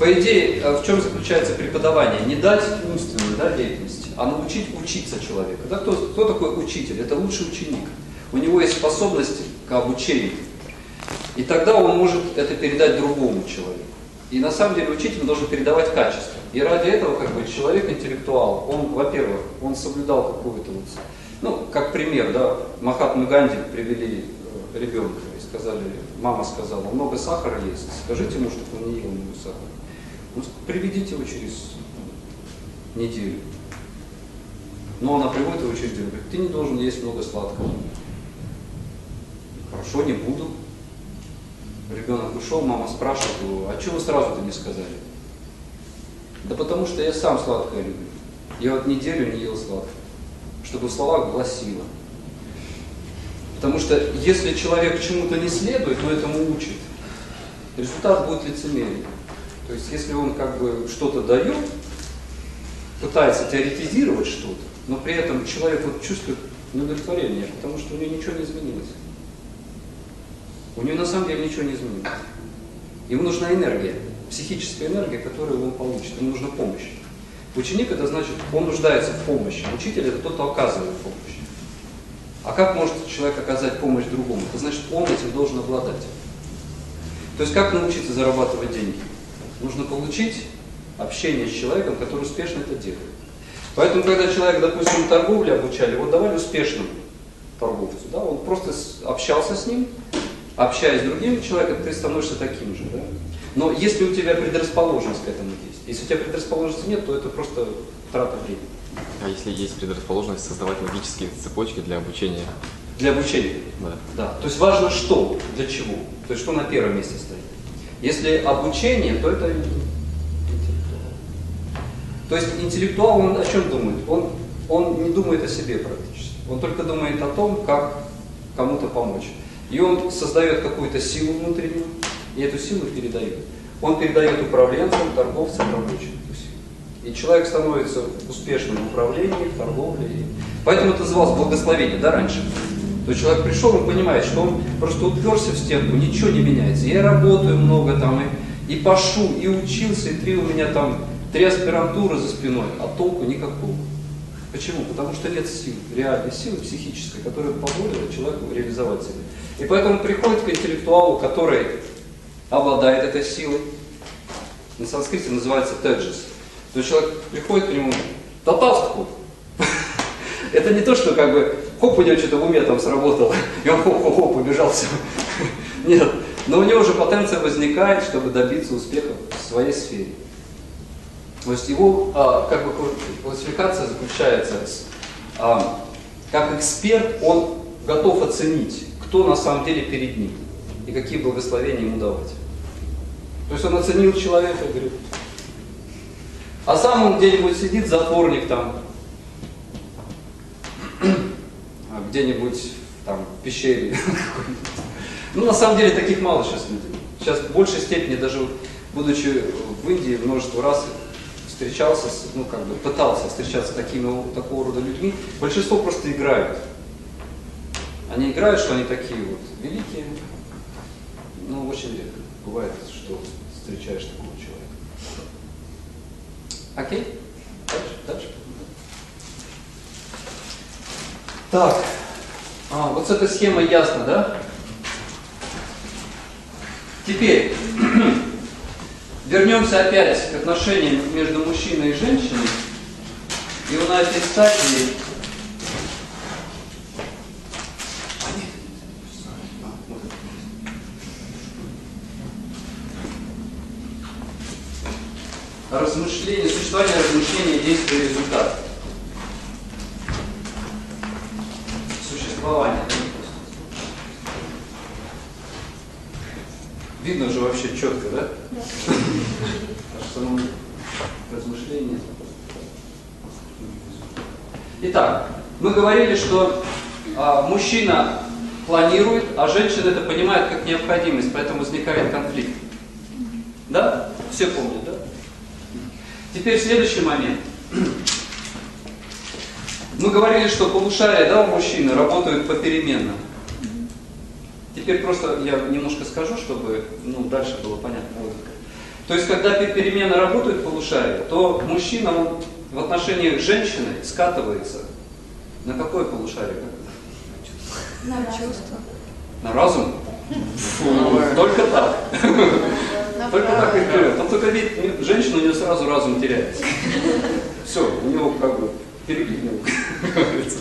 По идее, э, в чем заключается преподавание? Не дать умственную да, деятельность, а научить учиться человека. Да, кто, кто такой учитель? Это лучший ученик. У него есть способность к обучению. И тогда он может это передать другому человеку. И на самом деле учитель должен передавать качество. И ради этого как бы человек интеллектуал, он, во-первых, он соблюдал какую-то вот, ну, как пример, да, Махатмы Ганди привели э, ребенка и сказали, мама сказала, много сахара есть, скажите ему, чтобы он не ел много сахара. Ну, приведите его через неделю. Но она приводит его через неделю, говорит, ты не должен есть много сладкого. Хорошо, не буду. Ребенок ушел, мама спрашивает его, а что вы сразу-то не сказали? Да потому что я сам сладкое люблю. Я вот неделю не ел сладкое, чтобы в словах была сила. Потому что если человек чему-то не следует, но этому учит, результат будет лицемерие. То есть если он как бы что-то дает, пытается теоретизировать что-то, но при этом человек вот чувствует неудовлетворение, потому что у него ничего не изменилось. У него на самом деле ничего не изменилось. Ему нужна энергия, психическая энергия, которую он получит. Ему нужна помощь. Ученик это значит, он нуждается в помощи. Учитель это тот, кто оказывает помощь. А как может человек оказать помощь другому? Это значит, он этим должен обладать. То есть как научиться зарабатывать деньги? Нужно получить общение с человеком, который успешно это делает. Поэтому, когда человек, допустим, торговлю обучали, вот давали успешному торговцу, да, он просто общался с ним, общаясь с другим человеком, ты становишься таким же. Да? Но если у тебя предрасположенность к этому есть, если у тебя предрасположенности нет, то это просто трата времени. А если есть предрасположенность создавать магические цепочки для обучения? Для обучения. Да. Да. То есть важно что, для чего. То есть что на первом месте стоит. Если обучение, то это То есть интеллектуал, он о чем думает? Он, он не думает о себе практически. Он только думает о том, как кому-то помочь. И он создает какую-то силу внутреннюю, и эту силу передает. Он передает управленцам, торговцам, рабочим эту силу. И человек становится успешным в управлении, в торговле. Поэтому это называлось благословение, да, раньше? То человек пришел, он понимает, что он просто уперся в стенку, ничего не меняется. Я работаю много там, и, и пошу, и учился, и три у меня там, три аспирантуры за спиной, а толку никакого. Почему? Потому что нет сил, реальной силы психической, которая позволила человеку реализовать себя. И поэтому приходит к интеллектуалу, который обладает этой силой. На санскрите называется теджес. То есть человек приходит к нему, татастку. Это не то, что как бы хоп, у него что-то в уме там сработало, и он хоп-хоп-хоп побежал все. Нет. Но у него уже потенция возникает, чтобы добиться успеха в своей сфере. То есть его а, как бы классификация заключается, а, как эксперт он готов оценить, кто на самом деле перед ним и какие благословения ему давать. То есть он оценил человека, говорит, а сам он где-нибудь сидит, затворник там, а где-нибудь там в пещере. Ну, на самом деле, таких мало сейчас людей. Сейчас в большей степени, даже будучи в Индии, множество раз встречался, ну, как бы пытался встречаться с такими, такого рода людьми, большинство просто играют. Они играют, что они такие вот великие, но очень редко бывает, что встречаешь такого человека. Окей? Дальше, дальше. Так, а, вот с этой схемой ясно, да? Теперь вернемся опять к отношениям между мужчиной и женщиной. И вот на этой стадии размышление, существование размышления, действия, результат. Существование. Видно уже вообще четко, да? Аж само размышление. Итак, мы говорили, что а, мужчина планирует, а женщина это понимает как необходимость, поэтому возникает конфликт. Да? Все помнят, да? Теперь следующий момент. Мы говорили, что полушария да, у мужчины работают попеременно. Теперь просто я немножко скажу, чтобы ну, дальше было понятно. То есть, когда перемены работают полушария, то мужчина он в отношении женщины скатывается на какое полушарие? На чувства. На разум? Фу, только так. Только так и вперед. Он только видит женщину, у нее сразу разум теряется. Все, у него как бы переклинил, как говорится.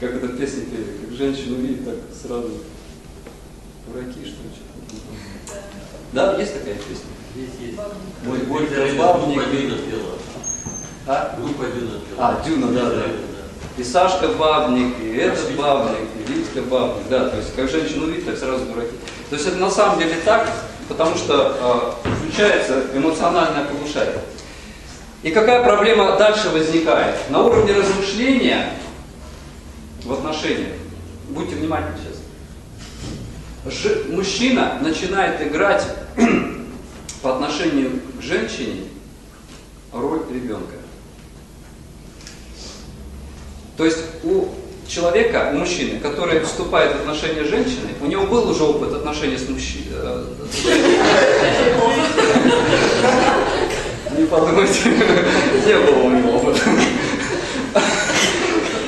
Как это в песне пели, как женщину видит, так сразу дураки, что ли, что-то. Да, есть такая песня? Есть, есть. Мой горький бабник пела. А? Группа Дюна пела. А, Дюна, да, да. И Сашка бабник, и этот бабник, и Витька бабник, да, то есть как женщину видит, так сразу дураки. То есть это на самом деле так, потому что э, включается эмоциональное полушарие. И какая проблема дальше возникает? На уровне размышления в отношениях, будьте внимательны сейчас, Ж- мужчина начинает играть по отношению к женщине роль ребенка. То есть у человека, у мужчины, который вступает в отношения с женщиной, у него был уже опыт отношений с мужчиной. Не подумайте, не было у него опыта.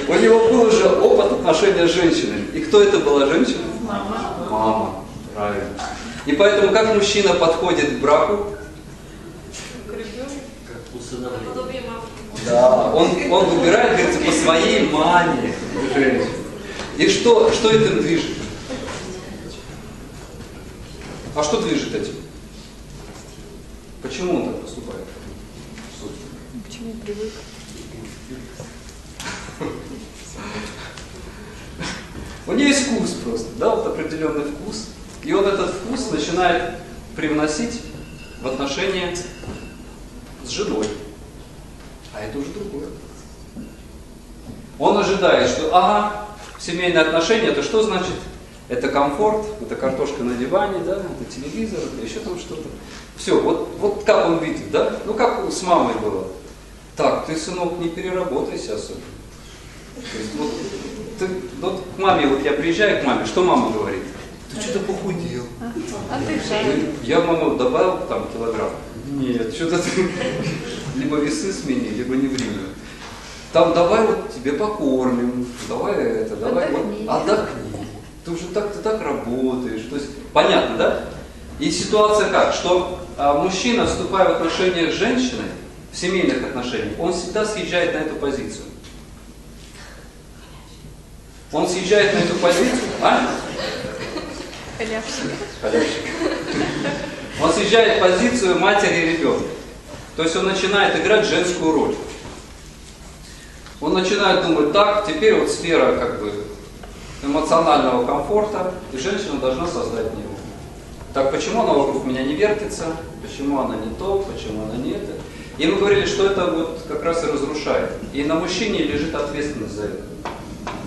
У него был уже опыт отношения с женщинами. И кто это была женщина? Мама. Мама. Правильно. И поэтому как мужчина подходит к браку? Как усыновление. Да, он, он выбирает, говорится, по своей маме женщину. И что, что этим движет? А что движет этим? Почему он так поступает? Почему привык? У нее есть вкус просто, да, вот определенный вкус. И он этот вкус начинает привносить в отношения с женой. А это уже другое. Он ожидает, что ага, семейные отношения, это что значит? Это комфорт, это картошка на диване, да, это телевизор, это еще там что-то. Все, вот, вот как он видит, да? Ну как с мамой было. Так, ты, сынок, не переработайся особенно. То есть, вот, ты, вот к маме, вот я приезжаю к маме, что мама говорит? Ты что-то похудел. А ты? Я маму добавил там килограмм. Нет, что-то ты либо весы смени, либо не время. Там давай вот тебе покормим, давай это, давай Отдохни. вот отдохни. Ты уже так, ты так работаешь. То есть, понятно, да? И ситуация как? Что а, мужчина, вступая в отношения с женщиной, в семейных отношениях, он всегда съезжает на эту позицию. Он съезжает на эту позицию, а? Халявщик. Халявщик. Он съезжает в позицию матери и ребенка. То есть он начинает играть женскую роль. Он начинает думать, так, теперь вот сфера как бы эмоционального комфорта, и женщина должна создать него. Так, почему она вокруг меня не вертится, почему она не то, почему она не это. И мы говорили, что это вот как раз и разрушает. И на мужчине лежит ответственность за это.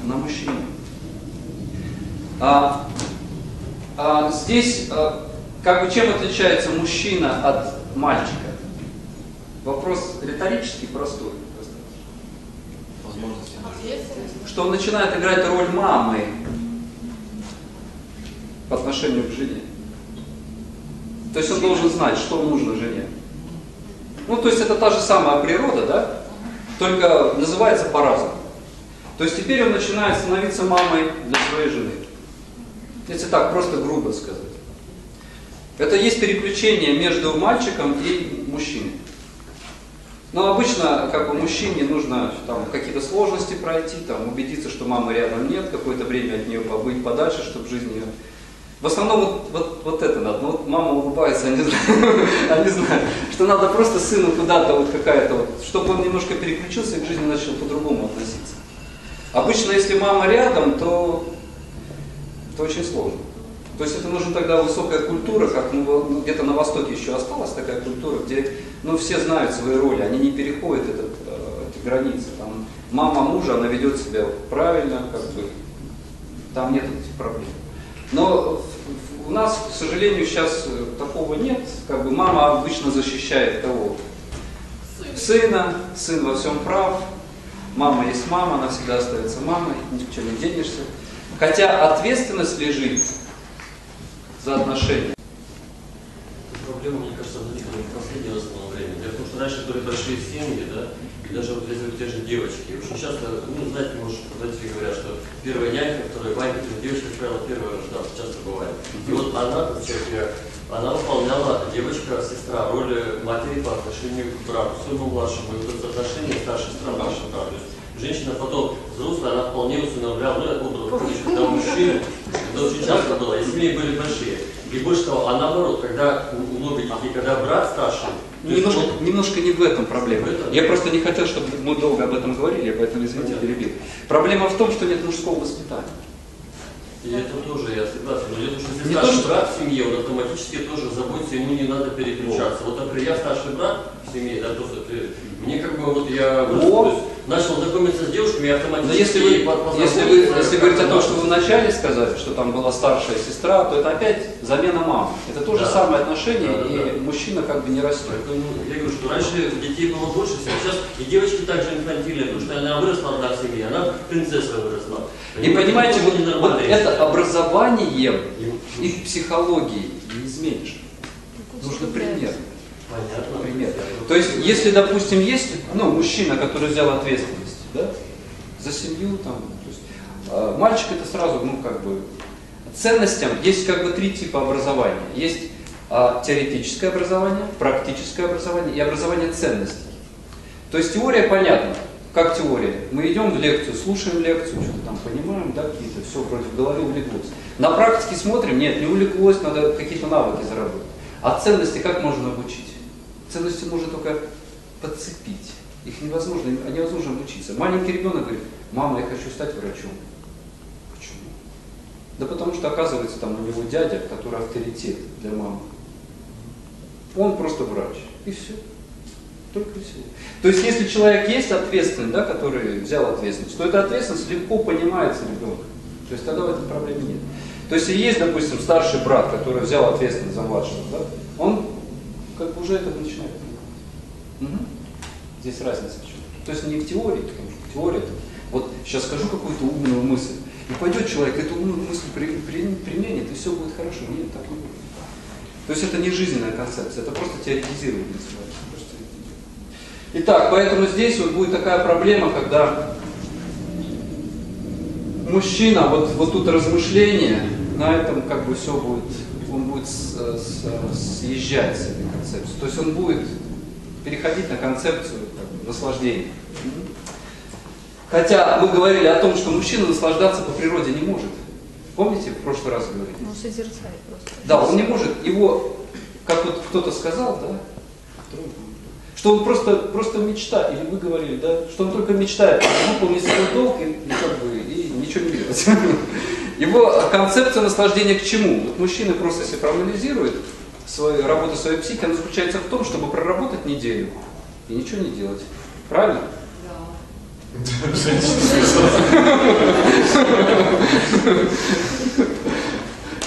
На мужчине. А, а здесь а, как бы чем отличается мужчина от мальчика? Вопрос риторический, простой. Возможности. Что он начинает играть роль мамы по отношению к жене. То есть он должен знать, что нужно жене. Ну, то есть это та же самая природа, да? Только называется по-разному. То есть теперь он начинает становиться мамой для своей жены. Если так просто грубо сказать. Это есть переключение между мальчиком и мужчиной. Но обычно, как бы мужчине нужно там какие-то сложности пройти, там убедиться, что мамы рядом нет, какое-то время от нее побыть подальше, чтобы жизнь ее. В основном вот, вот, вот это надо. Ну, вот мама улыбается, они знают, они что надо просто сыну куда-то вот какая-то вот, чтобы он немножко переключился и к жизни начал по-другому относиться. Обычно, если мама рядом, то, то очень сложно. То есть это нужна тогда высокая культура, как ну, ну, где-то на Востоке еще осталась такая культура, где ну, все знают свои роли, они не переходят этот, э, эти границы. Там, мама мужа, она ведет себя правильно, как бы, там нет этих проблем. Но у нас, к сожалению, сейчас э, такого нет. Как бы мама обычно защищает кого? Сына, сын во всем прав, мама есть мама, она всегда остается мамой, ничего не денешься. Хотя ответственность лежит за отношения. Проблема, мне кажется, возникла в последнее в основном время. Дело в том, что раньше были большие семьи, да, и даже вот если те же девочки. Очень часто, ну, знаете, может, родители говорят, что первая нянька, вторая банька, девочка, как правило, первая рождалась, часто бывает. И вот она, получается, она выполняла, девочка, сестра, роль матери по отношению к брату, своему младшему. И вот это отношение старшая сестра, младший брат. То женщина потом взрослая, она вполне усыновляла, ну, я буду помнишь, когда мужчины, это очень часто было, и семьи были большие. И больше того, а наоборот, когда у детей, когда брат старший, то есть Немножко, он- немножко не в этом проблема. В этом? Я просто не хотел, чтобы мы долго об этом говорили, поэтому извините, перебил. Проблема в том, что нет мужского воспитания. И это тоже я согласен. Но в том, что если Не то, старший что- брат в семье, он автоматически тоже заботится, ему не надо переключаться. Вот, например, я старший брат в семье, да, просто ты- мне как бы вот я есть начал знакомиться с девушками, я Но автоматически если вы, по- если вы, если говорить о том, что вы вначале сказали, что там была старшая сестра, то это опять замена мамы. Это то же Да. самое отношение, Да, да, и да. мужчина как бы не растет. Поэтому я говорю, что раньше детей было больше, сейчас и девочки также инфантильные, потому что она выросла в семье, она принцесса выросла. И понимаете, вот, это вот это образованием И- и психологией не изменишь. Нужно пример. Понятно. Пример. То есть, если, допустим, есть ну, мужчина, который взял ответственность да, за семью, там, то есть, э, мальчик это сразу, ну, как бы, ценностям есть как бы три типа образования. Есть а, теоретическое образование, практическое образование и образование ценностей. То есть теория понятна. Как теория? Мы идем в лекцию, слушаем лекцию, что-то там понимаем, да, какие-то, все вроде в голове улеглось. На практике смотрим, нет, не улеглось, надо какие-то навыки заработать. А ценности как можно обучить? Ценности можно только подцепить. Их невозможно, невозможно обучиться. Маленький ребенок говорит, мама, я хочу стать врачом. Почему? Да потому что оказывается там у него дядя, который авторитет для мамы. Он просто врач. И все. Только и всего. То есть, если человек есть ответственный, да, который взял ответственность, то эта ответственность легко понимается ребенком. То есть тогда в этом проблемы нет. То есть, если есть, допустим, старший брат, который взял ответственность за младшего, да, он как бы уже это начинает. Мгм. Здесь разница в чем. То есть не в теории, потому что теория это вот сейчас скажу какую-то умную мысль, и пойдет человек эту умную мысль при- при- применит, и все будет хорошо. Нет, так не будет. То есть это не жизненная концепция, это просто теоретизирование. Итак, поэтому здесь вот будет такая проблема, когда мужчина, вот, вот тут размышление, на этом как бы все будет, будет съезжать с этой концепции. То есть он будет переходить на концепцию как бы, наслаждения. Хотя мы говорили о том, что мужчина наслаждаться по природе не может. Помните, в прошлый раз говорили? Ну, созерцай просто. Да, он не может. Его, как вот кто-то сказал, да, что он просто, просто мечта, или вы говорили, да, что он только мечтает выполнить свой долг и, и как бы, и ничего не делать. Его концепция наслаждения к чему? Вот мужчина просто если проанализирует свою работу своей психики, она заключается в том, чтобы проработать неделю и ничего не делать. Правильно?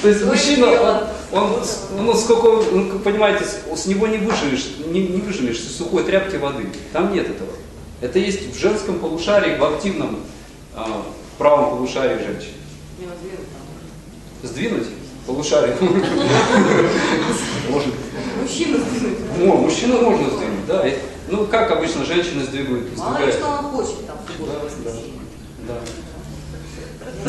То есть мужчина, он, он, ну, сколько, он, как понимаете, с, него не выживешь, не, не выживешь с сухой тряпки воды. Там нет этого. Это есть в женском полушарии, в активном а, правом полушарии женщины. Сдвинуть полушарие? Может. Мужчина сдвинуть. О, мужчину можно сдвинуть, да. Ну, как обычно женщины сдвигают? Мало ли что он хочет там Да. Да.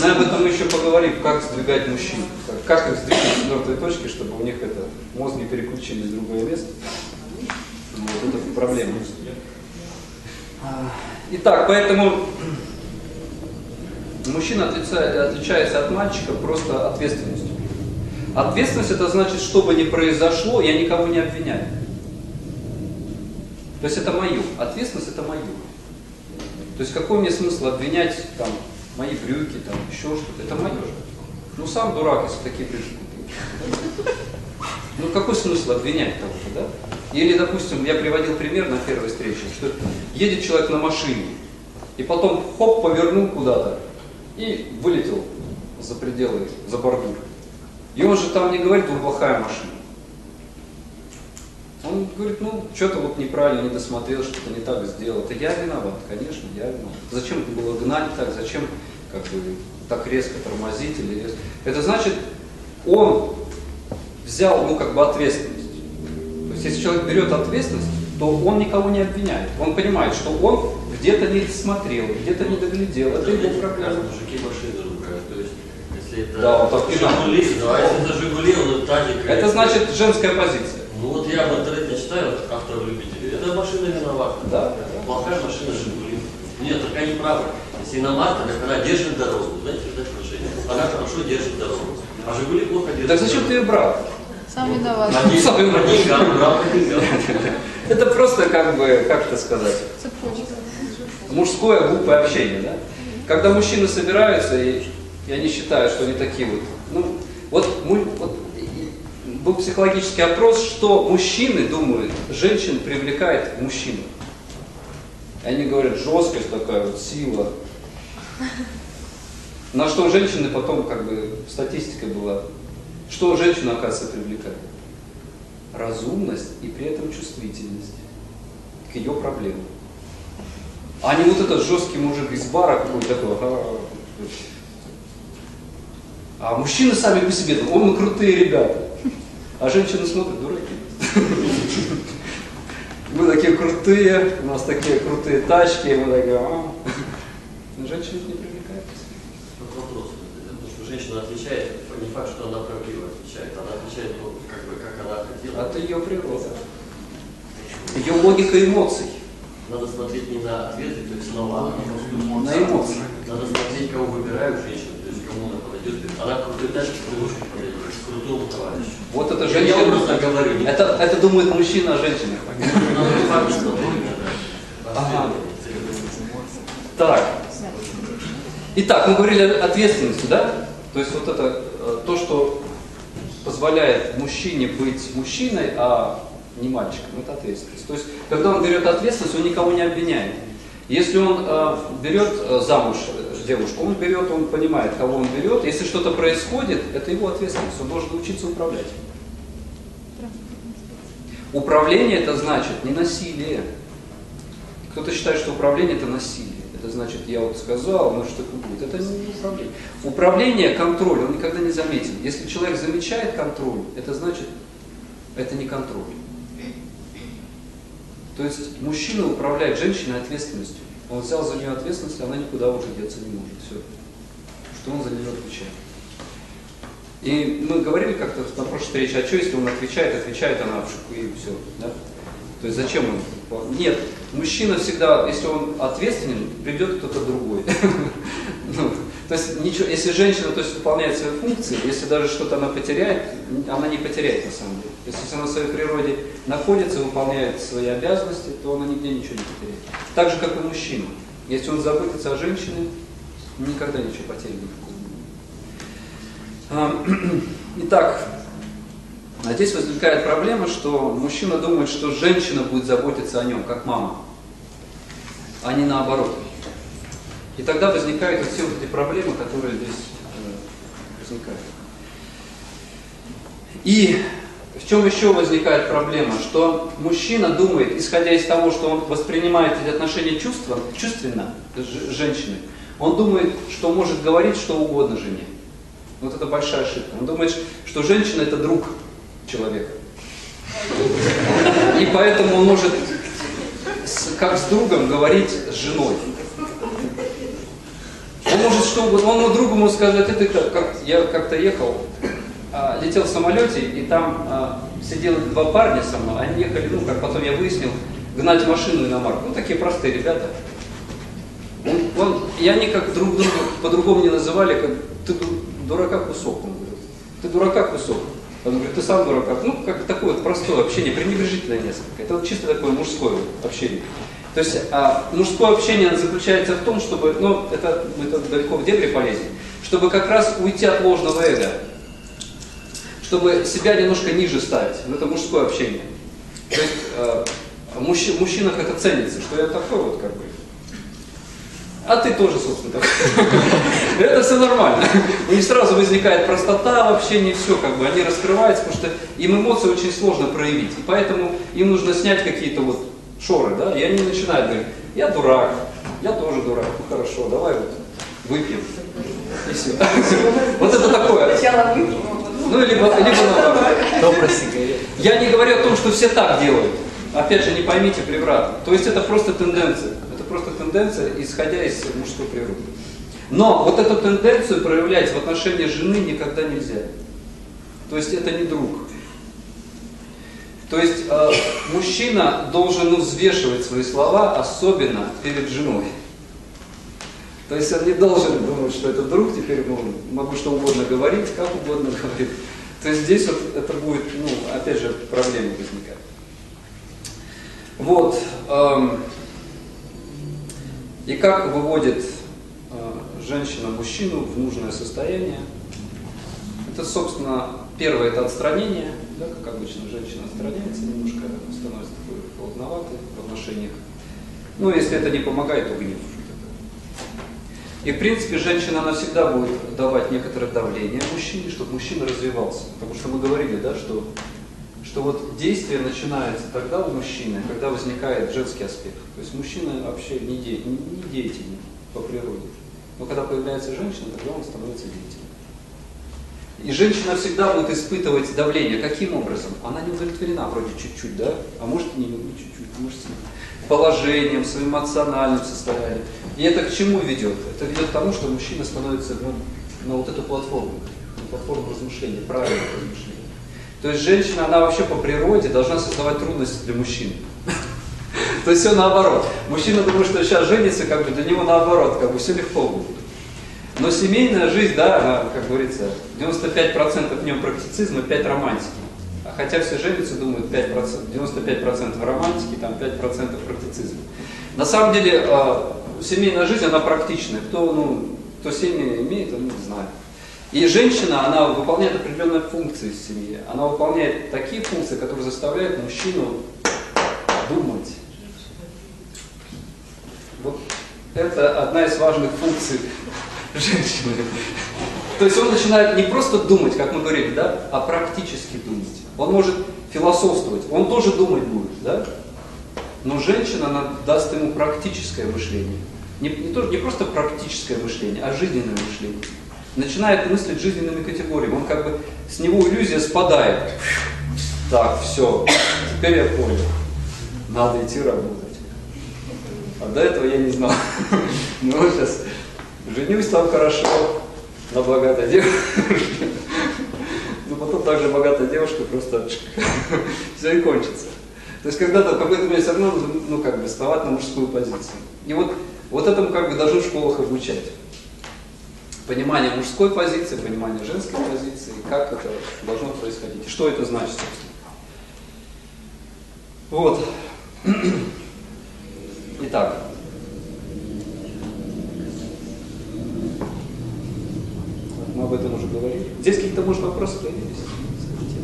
Мы об этом еще поговорим, как сдвигать мужчин. Как- их сдвинуть с мертвой точки, чтобы у них это мозги переключились в другое место. Вот это проблема. Итак, поэтому мужчина отличается от мальчика просто ответственностью. Ответственность это значит, что бы ни произошло, я никого не обвиняю. То есть это мое. Ответственность это мое. То есть какой мне смысл обвинять там мои брюки, там еще что-то? Это мое же. Ну сам дурак, если такие брюки купил. Ну какой смысл обвинять кого-то, да? Или, допустим, я приводил пример на первой встрече, что едет человек на машине, и потом хоп, повернул куда-то и вылетел за пределы, за бордюр. И он же там не говорит, вот плохая машина. Он говорит, ну, что-то вот неправильно не досмотрел, что-то не так сделал. Это я виноват, конечно, я виноват. Зачем это было гнать так, зачем как бы так резко тормозить или резко? Это значит, он взял, ну, как бы ответственность. То есть, если человек берет ответственность, то он никого не обвиняет. Он понимает, что он где-то не досмотрел, где-то не доглядел. Это его проблема. Мужики машины ругают. То есть, если это Да, вот так. Жигули, да, а если это Жигули, он тазик. Это значит женская позиция. Ну вот я в интернете читаю вот автолюбители. Это машина виновата. Да. Плохая машина Жигули. Нет, так они правы. Если иномарка, так она держит дорогу. Знаете, это отношение. Она хорошо держит дорогу. А Жигули плохо держит Так зачем ты ее брал? Сам виноват. Сам деньгам. Это просто как бы, как это сказать, Цепочка. Мужское глупое общение, да? Когда мужчины собираются, и, и они считают, что они такие вот, ну, вот, вот был психологический опрос, что мужчины думают, женщин привлекает в мужчину. И они говорят, жесткость такая, вот, сила. На что женщины потом, как бы, статистика была, что женщину, оказывается, привлекает? Разумность и при этом чувствительность к ее проблемам. А не вот этот жесткий мужик из бара какой-то такой. А мужчины сами по себе, о, мы крутые ребята. А женщины смотрят, дураки. Мы такие крутые, у нас такие крутые тачки, мы такие, а. Но женщины не привлекают. Вот вопрос. Потому что женщина отвечает, не факт, что она правдиво отвечает. Она отвечает, как бы, как она хотела. Это ее природа. Ее логика эмоций. Надо смотреть не на ответы, то есть слова, а на На эмоции. Надо смотреть, кого выбирают женщины, то есть кому она подойдет. Она крутой тачки подойдет к крутому товарищу. Вот это Я женщина. образно говорю. не- Это, это думает мужчина о женщинах. Ну. Так. Итак, мы говорили о ответственности, да? То есть вот это э, то, что позволяет мужчине быть мужчиной, а не мальчиком, это ответственность. То есть, когда он берет ответственность, он никого не обвиняет. Если он э, берет э, замуж девушку, он берет, он понимает, кого он берет. Если что-то происходит, это его ответственность, он должен учиться управлять. Управление это значит не насилие. Кто-то считает, что управление это насилие. Это значит, я вот сказал, ну что будет. Это не управление. Управление, контроль, он никогда не заметен. Если человек замечает контроль, это значит, это не контроль. То есть мужчина управляет женщиной ответственностью. Он взял за нее ответственность, она никуда уже деться не может. Все. Что он за нее отвечает. И мы говорили как-то на прошлой встрече, а что если он отвечает, отвечает она в шуку и все. Да? То есть зачем он? Нет, мужчина всегда, если он ответственен, придет кто-то другой. То есть ничего, если женщина то есть, выполняет свои функции, если даже что-то она потеряет, она не потеряет на самом деле. Если она в своей природе находится, выполняет свои обязанности, то она нигде ничего не потеряет. Так же, как и мужчина. Если он заботится о женщине, никогда ничего потерять не. Итак, а здесь возникает проблема, что мужчина думает, что женщина будет заботиться о нем, как мама, а не наоборот. И тогда возникают все вот эти проблемы, которые здесь э, возникают. И в чем еще возникает проблема? Что мужчина думает, исходя из того, что он воспринимает эти отношения чувства, чувственно с женщиной, он думает, что может говорить что угодно жене. Вот это большая ошибка. Он думает, что женщина это друг человека. И поэтому он может как с другом говорить с женой. Может что угодно, он ему другу может сказать, это как, как я как-то ехал, а, летел в самолете, и там а, сидело два парня со мной, они ехали, ну, как потом я выяснил, гнать машину иномарку. Ну, такие простые ребята. Он, он, и они как друг друга по-другому не называли, как ты дурака кусок, он говорит. Ты дурака кусок. Он говорит, ты сам дурак. Ну, как такое вот простое общение, пренебрежительное несколько. Это вот чисто такое мужское общение. То есть а, мужское общение заключается в том, чтобы, ну, это мы тут далеко в дебри полезем, чтобы как раз уйти от ложного эго, чтобы себя немножко ниже ставить. Ну, это мужское общение. То есть э, мужч, в мужчинах это ценится, что я такой вот как бы. А ты тоже, собственно, такой. Это все нормально. У них сразу возникает простота в общении, все как бы, они раскрываются, потому что им эмоции очень сложно проявить. И поэтому им нужно снять какие-то вот шоры, да, и они начинают говорить, я дурак, я тоже дурак, ну хорошо, давай вот выпьем. И все. Вот это такое. Сначала выпьем, Ну, либо, либо? Я не говорю о том, что все так делают. Опять же, не поймите превратно. То есть это просто тенденция. Это просто тенденция, исходя из мужской природы. Но вот эту тенденцию проявлять в отношении жены никогда нельзя. То есть это не друг. То есть э, мужчина должен взвешивать свои слова, особенно перед женой. То есть он не должен думать, что это друг, теперь ну, могу что угодно говорить, как угодно говорить. То есть здесь вот это будет, ну, опять же, проблемы возникать. Вот. Эм, и как выводит э, женщина мужчину в нужное состояние? Это, собственно, первое это отстранение, да, как обычно женщина отстраняется, немножко становится такой холодноватой в отношениях. Ну, если это не помогает, то гнев. И в принципе женщина она всегда будет давать некоторое давление мужчине, чтобы мужчина развивался. Потому что мы говорили, да, что, что вот действие начинается тогда у мужчины, когда возникает женский аспект. То есть мужчина вообще не, де, не деятельный по природе. Но когда появляется женщина, тогда он становится деятельным. И женщина всегда будет испытывать давление. Каким образом? Она не удовлетворена вроде чуть-чуть, да? А может не, чуть-чуть, может сильно. Положением, своим эмоциональным состоянием. И это к чему ведет? Это ведет к тому, что мужчина становится ну, на вот эту платформу, на платформу размышления, правильного размышления. То есть женщина, она вообще по природе должна создавать трудности для мужчин. То есть все наоборот. Мужчина думает, что сейчас женится, как бы для него наоборот, как бы все легко будет. Но семейная жизнь, да, как говорится, 95% в нем практицизма, 5 романтики. А хотя все женятся, думают 5%, 95% романтики, там 5% практицизма. На самом деле, э, семейная жизнь, она практичная. Кто, ну, кто семьи имеет, он не знает. И женщина, она выполняет определенные функции в семье. Она выполняет такие функции, которые заставляют мужчину думать. Вот это одна из важных функций женщины. То есть он начинает не просто думать, как мы говорили, да, а практически думать. Он может философствовать, он тоже думать будет, да? Но женщина, она даст ему практическое мышление. Не, не, то, не просто практическое мышление, а жизненное мышление. Начинает мыслить жизненными категориями. Он как бы, с него иллюзия спадает. Так, все, теперь я понял. Надо идти работать. А до этого я не знал. Ну вот сейчас женюсь там хорошо, на богатой девушке. Ну потом также богатая девушка просто все и кончится. То есть когда-то в какой-то момент все равно, ну как бы, вставать на мужскую позицию. И вот, вот этому как бы должны в школах обучать. Понимание мужской позиции, понимание женской позиции, как это должно происходить, что это значит, собственно. Вот. Итак. Мы об этом уже говорили. Здесь какие-то, может, вопросы появились? Скажите.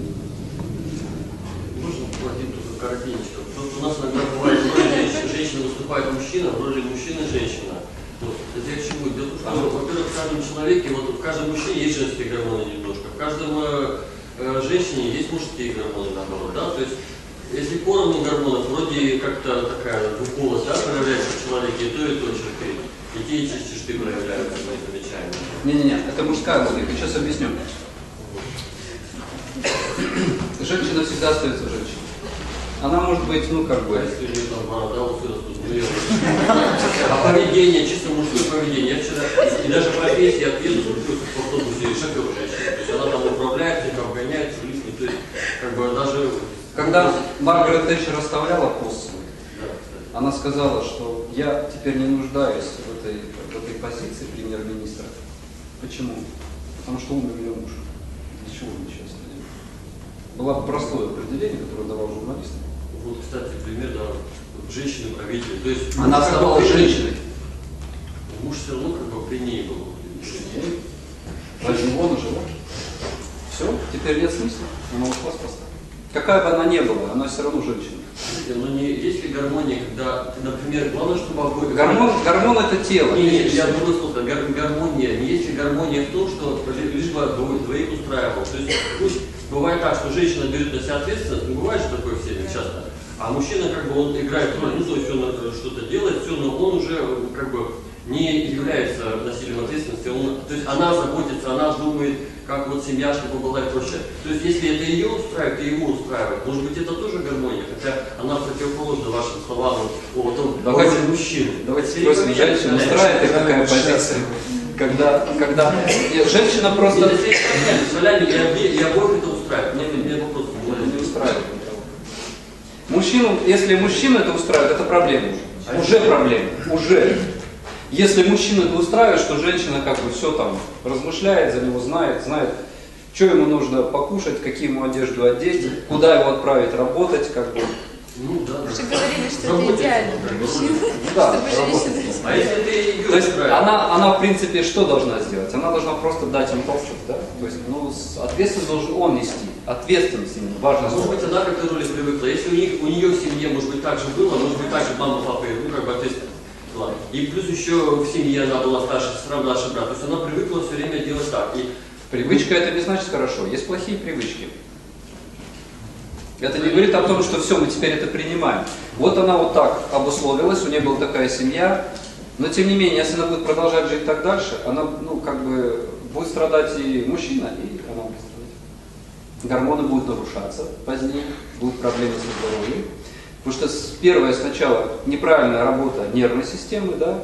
Можно один только коротенько. Вот у нас иногда бывает женщины, женщина выступает мужчина, в роли мужчины женщина. Вот. Это я к чему? Дело в том, что, во-первых, в каждом человеке, вот в каждом мужчине есть женские гормоны немножко, в каждом э, э, женщине есть мужские гормоны, наоборот, да, то есть если поровну гормонов, вроде как-то такая двуполость, да, проявляется в человеке, и то, и то. И те, и те черты проявляются, мы замечаем. Не-не-не, это мужская логика. Сейчас объясню. Женщина всегда остается женщиной. Она может быть, ну как бы... Если у нее там борода, А поведение, чисто мужское поведение. Я вчера, и даже профессия, я еду, в автобусе, шофер женщина. То есть она там управляет, всех обгоняет, в лифте, то есть, как бы даже... Когда Маргарет Тэтчер оставляла пост. Она сказала, что я теперь не нуждаюсь в этой, в этой позиции премьер-министра. Почему? Потому что умер ее муж. Для чего он сейчас делает? Было простое определение, которое давал журналистам. Вот, кстати, пример, да, женщины-правители. То есть, Она оставалась при ней. женщиной. Муж все равно как бы при ней был. Разве вон жила? Все, теперь нет смысла. Она ушла с поста. Какая бы она ни была, она все равно женщина. Смотрите, Но не есть ли гармония, когда, например, главное, чтобы обои... Гормон, гормон это тело. Не, не, я думаю, что гар- гармония, не есть ли гармония в том, что ли- лишь бы дво- двоих устраивал. То есть пусть бывает так, что женщина берет на себя ответственность, ну бывает же такое в семье часто, а мужчина как бы он играет роль, ну то есть он что-то делает, все, но он уже как бы не является носителем ответственности, он, то есть она заботится, она думает, как вот семья, чтобы была и прочее. То есть если это ее устраивает, и его устраивает, может быть это тоже гармония, хотя она противоположна вашим словам о том, Давайте- мужчины. Давайте как- женщину устраивает ли такая позиция? Когда, когда Нет, женщина просто если солями, я, я обоих это устраивает. Не, не, Мне вопрос не не устраивает. Мужчину, если мужчину это устраивает, это проблема уже. Уже проблема. Уже. Если мужчину это устраивает, что женщина как бы все там размышляет, за него знает, знает, что ему нужно покушать, какие ему одежду одеть, куда его отправить работать, как бы. Ну да. Вы же говорили, что это Заботиться, идеально да. для мужчин, Да, чтобы женщины... А если ты ее То есть она, она в принципе что должна сделать? Она должна просто дать им толчок, да? То есть, ну, ответственность должен он нести. Ответственность именно, важно Может слово. быть, она к этой роли привыкла. Если у, них, у нее в семье, может быть, так же было, может быть, так же мама, папа, ну, как бы ответственность была. И плюс еще в семье она была старшая сестра, младший брат. То есть она привыкла все время делать так. И Привычка это не значит хорошо. Есть плохие привычки. Это не говорит о том, что все, мы теперь это принимаем. Вот она вот так обусловилась, у нее была такая семья, но тем не менее, если она будет продолжать жить так дальше, она, ну, как бы, будет страдать и мужчина, и она будет страдать. Гормоны будут нарушаться позднее, будут проблемы со здоровьем. Потому что первое сначала неправильная работа нервной системы, да,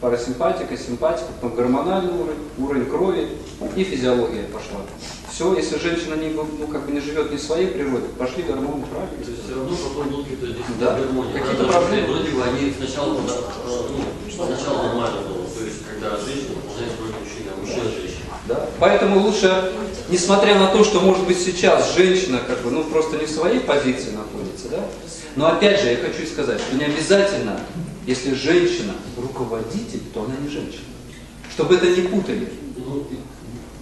парасимпатика, симпатика, потом гормональный уровень, уровень крови и физиология пошла. Все, если женщина не, ну, как бы не живет не своей природой, пошли гормоны правильно. то есть все равно потом будут какие-то Да. гармонии. Какие-то проблемы. Вроде бы они сначала, да, ну, сначала нормально было. То есть когда женщина выполняет роль мужчины, а мужчина женщина. Да? Поэтому лучше, несмотря на то, что может быть сейчас женщина как бы, ну, просто не в своей позиции находится, да? Но опять же я хочу сказать, что не обязательно, если женщина руководитель, то она не женщина. Чтобы это не путали.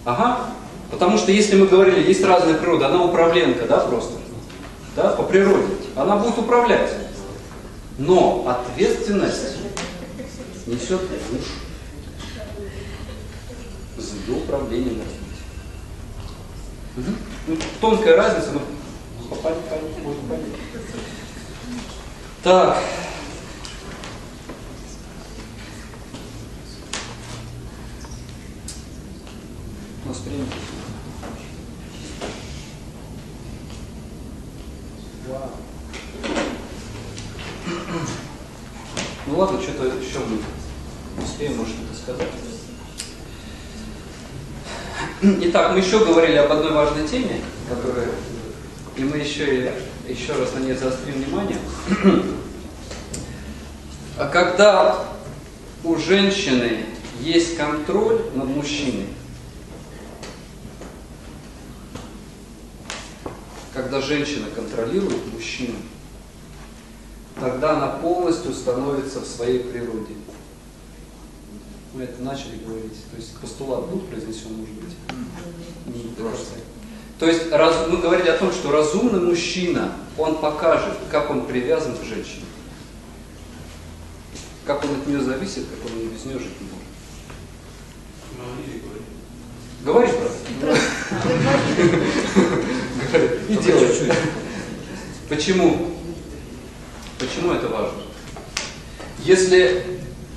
Ага. Потому что если мы говорили, есть разная природа, она управленка, да, просто. Да, по природе. Она будет управлять. Но ответственность несет муж за ее управление на. Ну, тонкая разница, но понять, можно понять. Так. Вау. Ну ладно, что-то еще мы успеем, может, это сказать. Итак, мы еще говорили об одной важной теме, которая, и мы еще, и- еще раз на ней заострим внимание. А когда у женщины есть контроль над мужчиной, когда женщина контролирует мужчину, тогда она полностью становится в своей природе. Мы это начали говорить. То есть постулат был произнесен, может быть? Не. То есть раз- мы говорили о том, что разумный мужчина, он покажет, как он привязан к женщине. Как он от нее зависит, как он без нее жить не может. Говори, брат. Говори. И делай. Почему? Почему это важно? Если,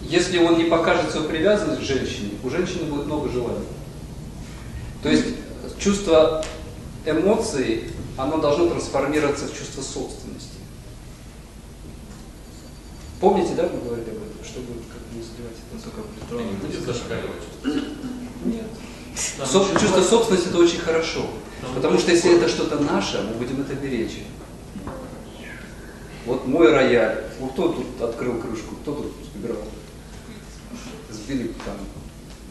если он не покажет свою привязанность к женщине, у женщины будет много желаний. То есть чувство эмоций, оно должно трансформироваться в чувство собственности. Помните, да, мы говорили об этом? Что будет, как не сливать это? Не будет зашкаливать. Нет. Соб- чувство собственности это очень хорошо. Потому что если это что-то наше, мы будем это беречь. Вот мой рояль. Вот кто тут открыл крышку, кто тут убирал? Сбили там.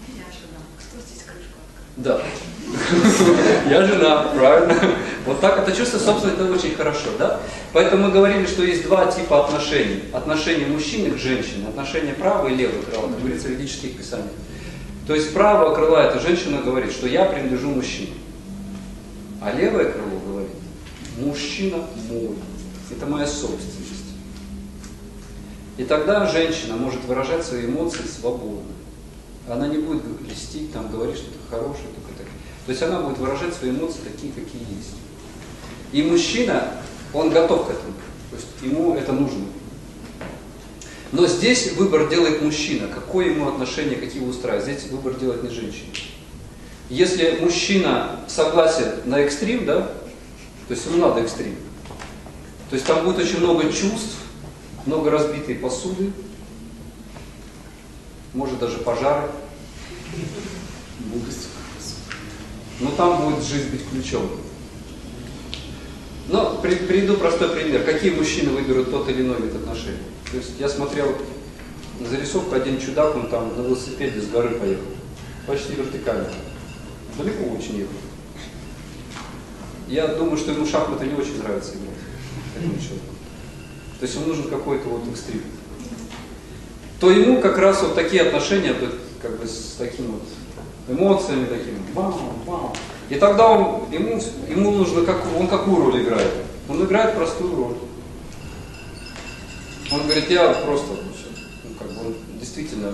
Я жена. Кто здесь крышку открыл? Да. Я жена, правильно. Вот так это чувство собственности это очень хорошо, да? Поэтому мы говорили, что есть два типа отношений. Отношения мужчины к женщине, отношения правого и левого крыла, как говорится в ведических писаниях. То есть правое крыло это женщина говорит, что я принадлежу мужчине. А левое крыло говорит, мужчина мой. Это моя собственность. И тогда женщина может выражать свои эмоции свободно. Она не будет льстить, там, говорить, что хороший, только так. То есть она будет выражать свои эмоции такие, какие есть. И мужчина, он готов к этому. То есть ему это нужно. Но здесь выбор делает мужчина. Какое ему отношение, какие его устраивают. Здесь выбор делает не женщина. Если мужчина согласен на экстрим, да, то есть ему надо экстрим. То есть там будет очень много чувств, много разбитой посуды, может даже пожары. Но там будет жизнь быть ключом. Но при- приведу простой пример. Какие мужчины выберут тот или иной вид отношений? То есть я смотрел зарисовку, один чудак, он там на велосипеде с горы поехал. Почти вертикально. Далеко очень ехал. Я думаю, что ему шахматы не очень нравится играть. этому человеку. То есть ему нужен какой-то вот экстрим. То ему как раз вот такие отношения, как бы с такими вот эмоциями такими, вау, вау. И тогда он, ему, ему нужно, как, он какую роль играет? Он играет простую роль. Он говорит, я просто, ну, как бы он действительно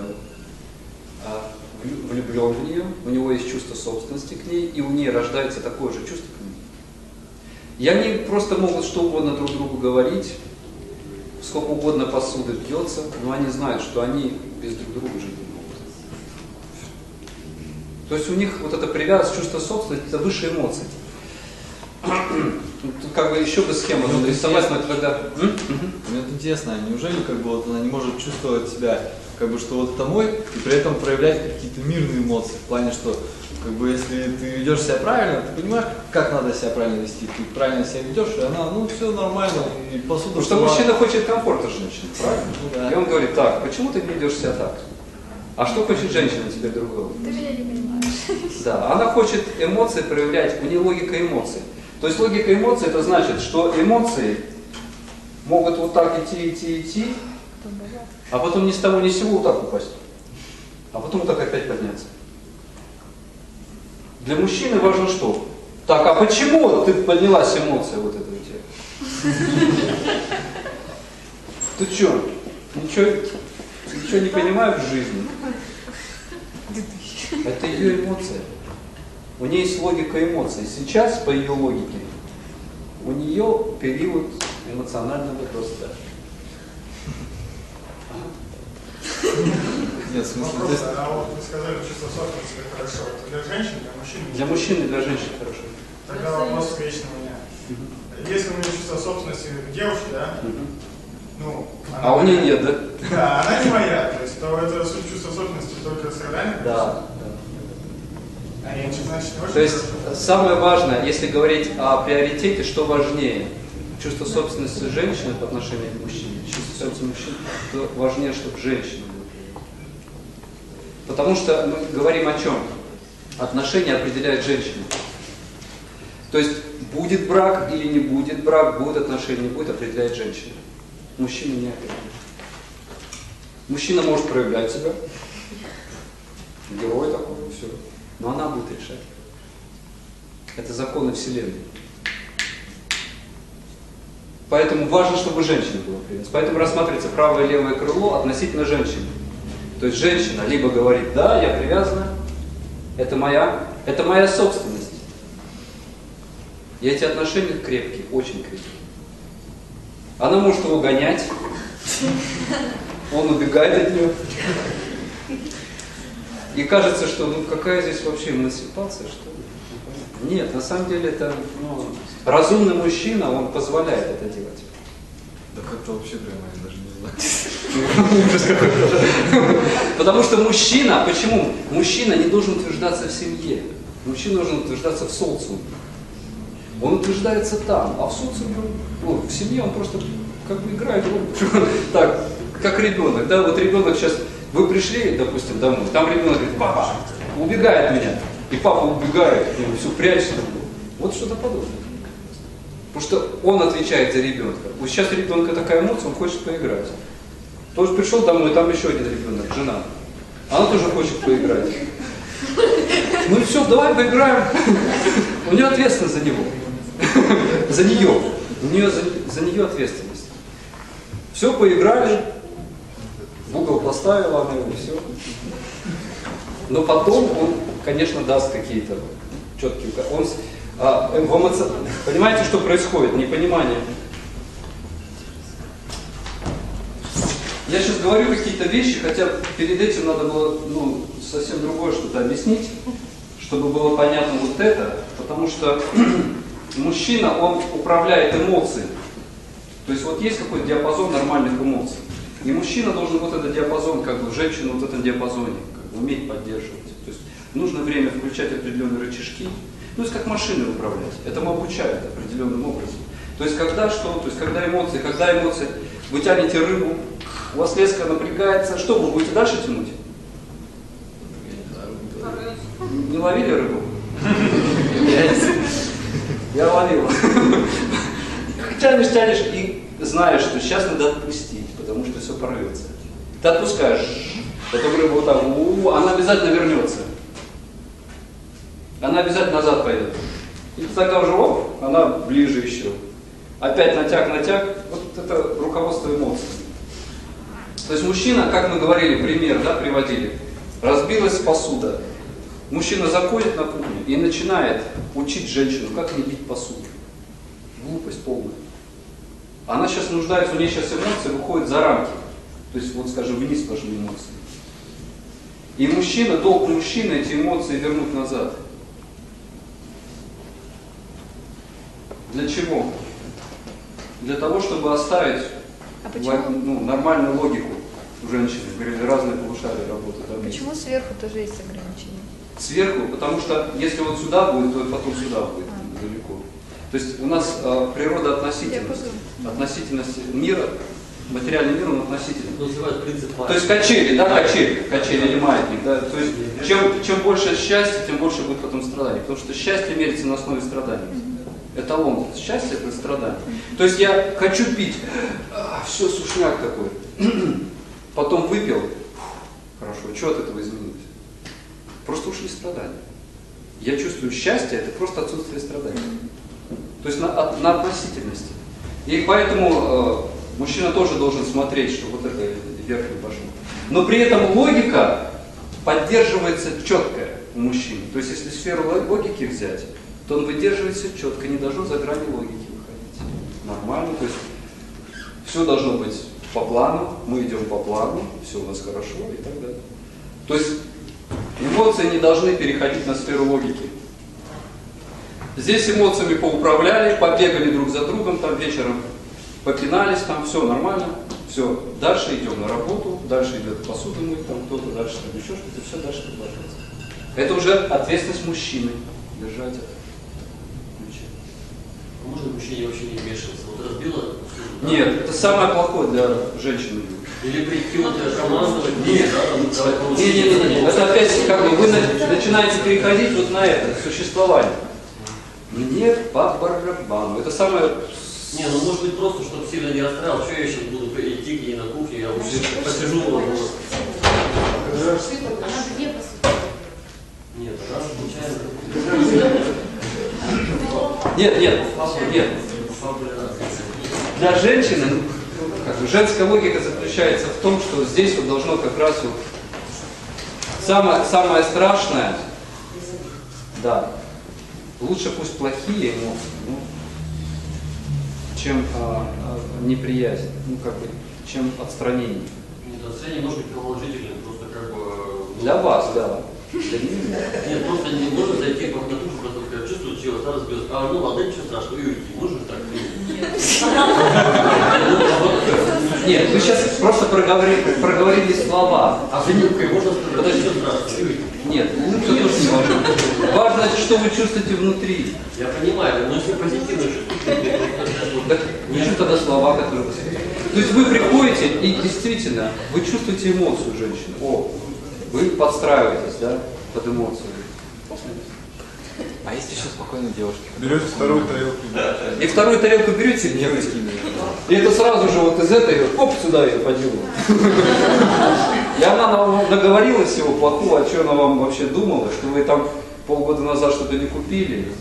а, влю- влюблен в нее, у него есть чувство собственности к ней, и у нее рождается такое же чувство к ней. И они просто могут что угодно друг другу говорить, сколько угодно посуды пьется, но они знают, что они без друг друга жить не. То есть у них вот эта привязанность, чувство собственности, это высшие эмоции. Тут как бы еще бы схему Ну, нарисовать, но это тогда... Мне вот интересно, неужели как бы вот она не может чувствовать себя, как бы что вот это мой, и при этом проявлять какие-то мирные эмоции, в плане, что как бы если ты ведешь себя правильно, ты понимаешь, как надо себя правильно вести, ты правильно себя ведешь, и она, ну все нормально, и посуда Потому что была- мужчина хочет комфорта женщины, правильно? Ну да. И он говорит, так, почему ты ведешь себя так? А что хочет женщина теперь другого? Ты меня не понимаешь. Да, она хочет эмоции проявлять, у нее логика эмоций. То есть логика эмоций это значит, что эмоции могут вот так идти, идти, идти, а потом ни с того ни с сего вот так упасть. А потом вот так опять подняться. Для мужчины важно что? Так, а почему ты поднялась эмоция вот эта у тебя? Ты что, ничего, ничего не понимаешь в жизни? Это ее эмоция. У нее есть логика эмоций. Сейчас, по ее логике, у нее период эмоционального роста. Нет, в смысле, Вопрос, есть, а вот вы сказали, чувство собственности хорошо. Это для женщин, для мужчин? Для мужчин и для женщин хорошо. Тогда вопрос вечно у меня. Если у нее чувство собственности к девушке, да, ну... А у нее нет, да? Да, она не моя, то есть то это суть чувства собственности только страдания? Да. А иначе, значит, не очень То есть самое важное, если говорить о приоритете, что важнее? Чувство собственности женщины по отношению к мужчине, чувство собственности мужчин, то важнее, чтобы женщина была. Потому что мы говорим о чем? Отношения определяет женщина. То есть будет брак или не будет брак, будет отношения, не будет, определяет женщина. Мужчина не определяет. Мужчина может проявлять себя, герой такой, все. Но она будет решать. Это законы Вселенной. Поэтому важно, чтобы женщина была привязана. Поэтому рассматривается правое и левое крыло относительно женщины. То есть женщина либо говорит, да, я привязана, это моя, это моя собственность. И эти отношения крепкие, очень крепкие. Она может его гонять, он убегает от нее. И кажется, что ну какая здесь вообще эмансипация, что ли? Нет, на самом деле это ну, разумный мужчина, он позволяет это делать. да как-то вообще прямо, я даже не знаю. Потому что мужчина, почему? Мужчина не должен утверждаться в семье. Мужчина должен утверждаться в социуме. Он утверждается там, а в социуме, ну, в семье он просто как бы играет роль. Так, как ребенок, да, вот ребенок сейчас, вы пришли, допустим, домой, там ребенок говорит, папа, убегает меня, и папа убегает, и все прячется. Вот что-то подобное. Потому что он отвечает за ребенка. Вот сейчас у ребенка такая эмоция, он хочет поиграть. Тоже пришел домой, там еще один ребенок, жена. Она тоже хочет поиграть. Ну и все, давай поиграем. У нее ответственность за него. За нее. У нее за, за нее ответственность. Все, поиграли. В угол поставила она его, все. Но потом он, конечно, даст какие-то четкие Он, а, э, в эмоци- Понимаете, что происходит? Непонимание. Я сейчас говорю какие-то вещи, хотя перед этим надо было ну, совсем другое что-то объяснить, чтобы было понятно вот это, потому что мужчина, он управляет эмоциями. То есть вот есть какой-то диапазон нормальных эмоций. И мужчина должен вот этот диапазон, как бы женщину вот в этом диапазоне как бы, уметь поддерживать. То есть нужно время включать определенные рычажки. Ну, то есть как машины управлять. Этому обучают определенным образом. То есть когда что, то есть когда эмоции, когда эмоции, вы тянете рыбу, у вас леска напрягается, что вы будете дальше тянуть? Не ловили рыбу? Я ловил. Тянешь, тянешь и знаешь, что сейчас надо отпустить, все порвется. Ты отпускаешь, потом рыба вот так, у, она обязательно вернется. Она обязательно назад пойдет. И тогда уже оп, она ближе еще. Опять натяг, натяг. Вот это руководство эмоций. То есть мужчина, как мы говорили, пример, да, приводили, разбилась посуда. Мужчина заходит на кухню и начинает учить женщину, как не бить посуду. Глупость полная. Она сейчас нуждается, у нее сейчас эмоции выходят за рамки. То есть, вот скажем, вниз пошли эмоции. И мужчина, долг мужчины эти эмоции вернуть назад. Для чего? Для того, чтобы оставить А почему, ну, нормальную логику у женщины. Говорили, разные полушария работают. вместе. почему сверху тоже есть ограничения? Сверху, потому что если вот сюда будет, то потом сюда будет далеко. То есть у нас э, природа относительности. Относительность мира, материальный мир, он относительный. Называют принцип То есть качели, да, качели, качели или маятник, да. То есть чем, чем больше счастья, тем больше будет потом страданий. Потому что счастье мерится на основе страданий. Эталон счастья это страдание. То есть я хочу пить, все, сушняк такой. Потом выпил, хорошо, что от этого изменилось? Просто ушли страдания. я чувствую счастье, это просто отсутствие страданий. То есть на, от- на относительности. И поэтому э, мужчина тоже должен смотреть, что вот это не пошло. Но при этом логика поддерживается четкая у мужчин. То есть если сферу ло- логики взять, то он выдерживается четко, не должно за грани логики выходить. Нормально, то есть все должно быть по плану, мы идем по плану, все у нас хорошо и так далее. То есть эмоции не должны переходить на сферу логики. Здесь эмоциями поуправляли, побегали друг за другом, там вечером попинались, там все нормально, все, дальше идем на работу, дальше идет посуду мыть, там кто-то дальше там еще что-то, все дальше продолжается. Это уже ответственность мужчины держать это. А Можно мужчине вообще не вмешиваться? Вот разбила посуду, да? Нет, это самое плохое для женщины. Или прийти вот командовать, Нет. да, там, давай получим. Не, не, не, не. Это опять как бы вы на- начинаете переходить вот на это существование. Мне по барабану. Это самое. Не, ну может быть просто, чтобы сильно не расстраивал, что я сейчас буду идти к ней на кухню, я лучше посижу. Она две посуды. Нет, раз случайно. Нет, нет, нет. Для женщины ну, как бы, женская логика заключается в том, что здесь вот должно как раз вот самое, самое страшное, да, лучше пусть плохие эмоции, ну, чем а, а, неприязнь, ну как бы, чем отстранение. Нет, отстранение может быть продолжительным, просто как бы... ну, Для вас, да. Для меня. Нет, просто не можно зайти в душу, просто сказать, чувствую, чего там разбилось. А, ну ладно, ничего страшного, и уйти. Можно так? Нет, вы сейчас просто проговорили, проговорили слова. А с улыбкой можно Подожди. Нет, улыбка тоже не важно. Важно, что вы чувствуете внутри. Я понимаю, но если позитивно чувствуете, Так не тогда слова, которые вы. То есть вы приходите и действительно, вы чувствуете эмоцию женщины. О, вы подстраиваетесь, да, под эмоцию. А есть еще спокойные девушки? Берете вторую тарелку. И вторую тарелку берете и делаете. И это сразу же вот из этой, оп, сюда ее по делу. И она нам наговорила всего плохого, о чем она вам вообще думала, что вы там полгода назад что-то не купили,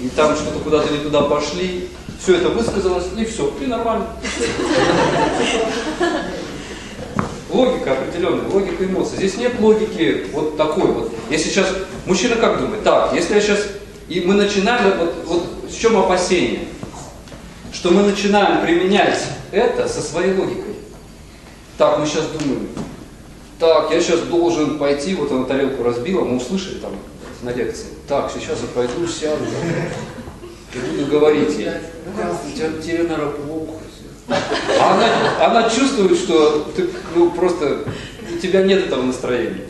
и там что-то куда-то не туда пошли. Все это высказалось, и все, и нормально. Логика определенная, логика эмоций. Здесь нет логики вот такой вот. Если сейчас, мужчина как думает? Так, если я сейчас, и мы начинаем, вот, вот в чем опасение? Что мы начинаем применять это со своей логикой. Так, мы сейчас думаем, так, я сейчас должен пойти, вот она тарелку разбила, мы услышали там на лекции. Так, сейчас я пойду, сяду и буду говорить ей. Тебе, наверное, плохо. А она, она чувствует, что ты, ну, просто у тебя нет этого настроения.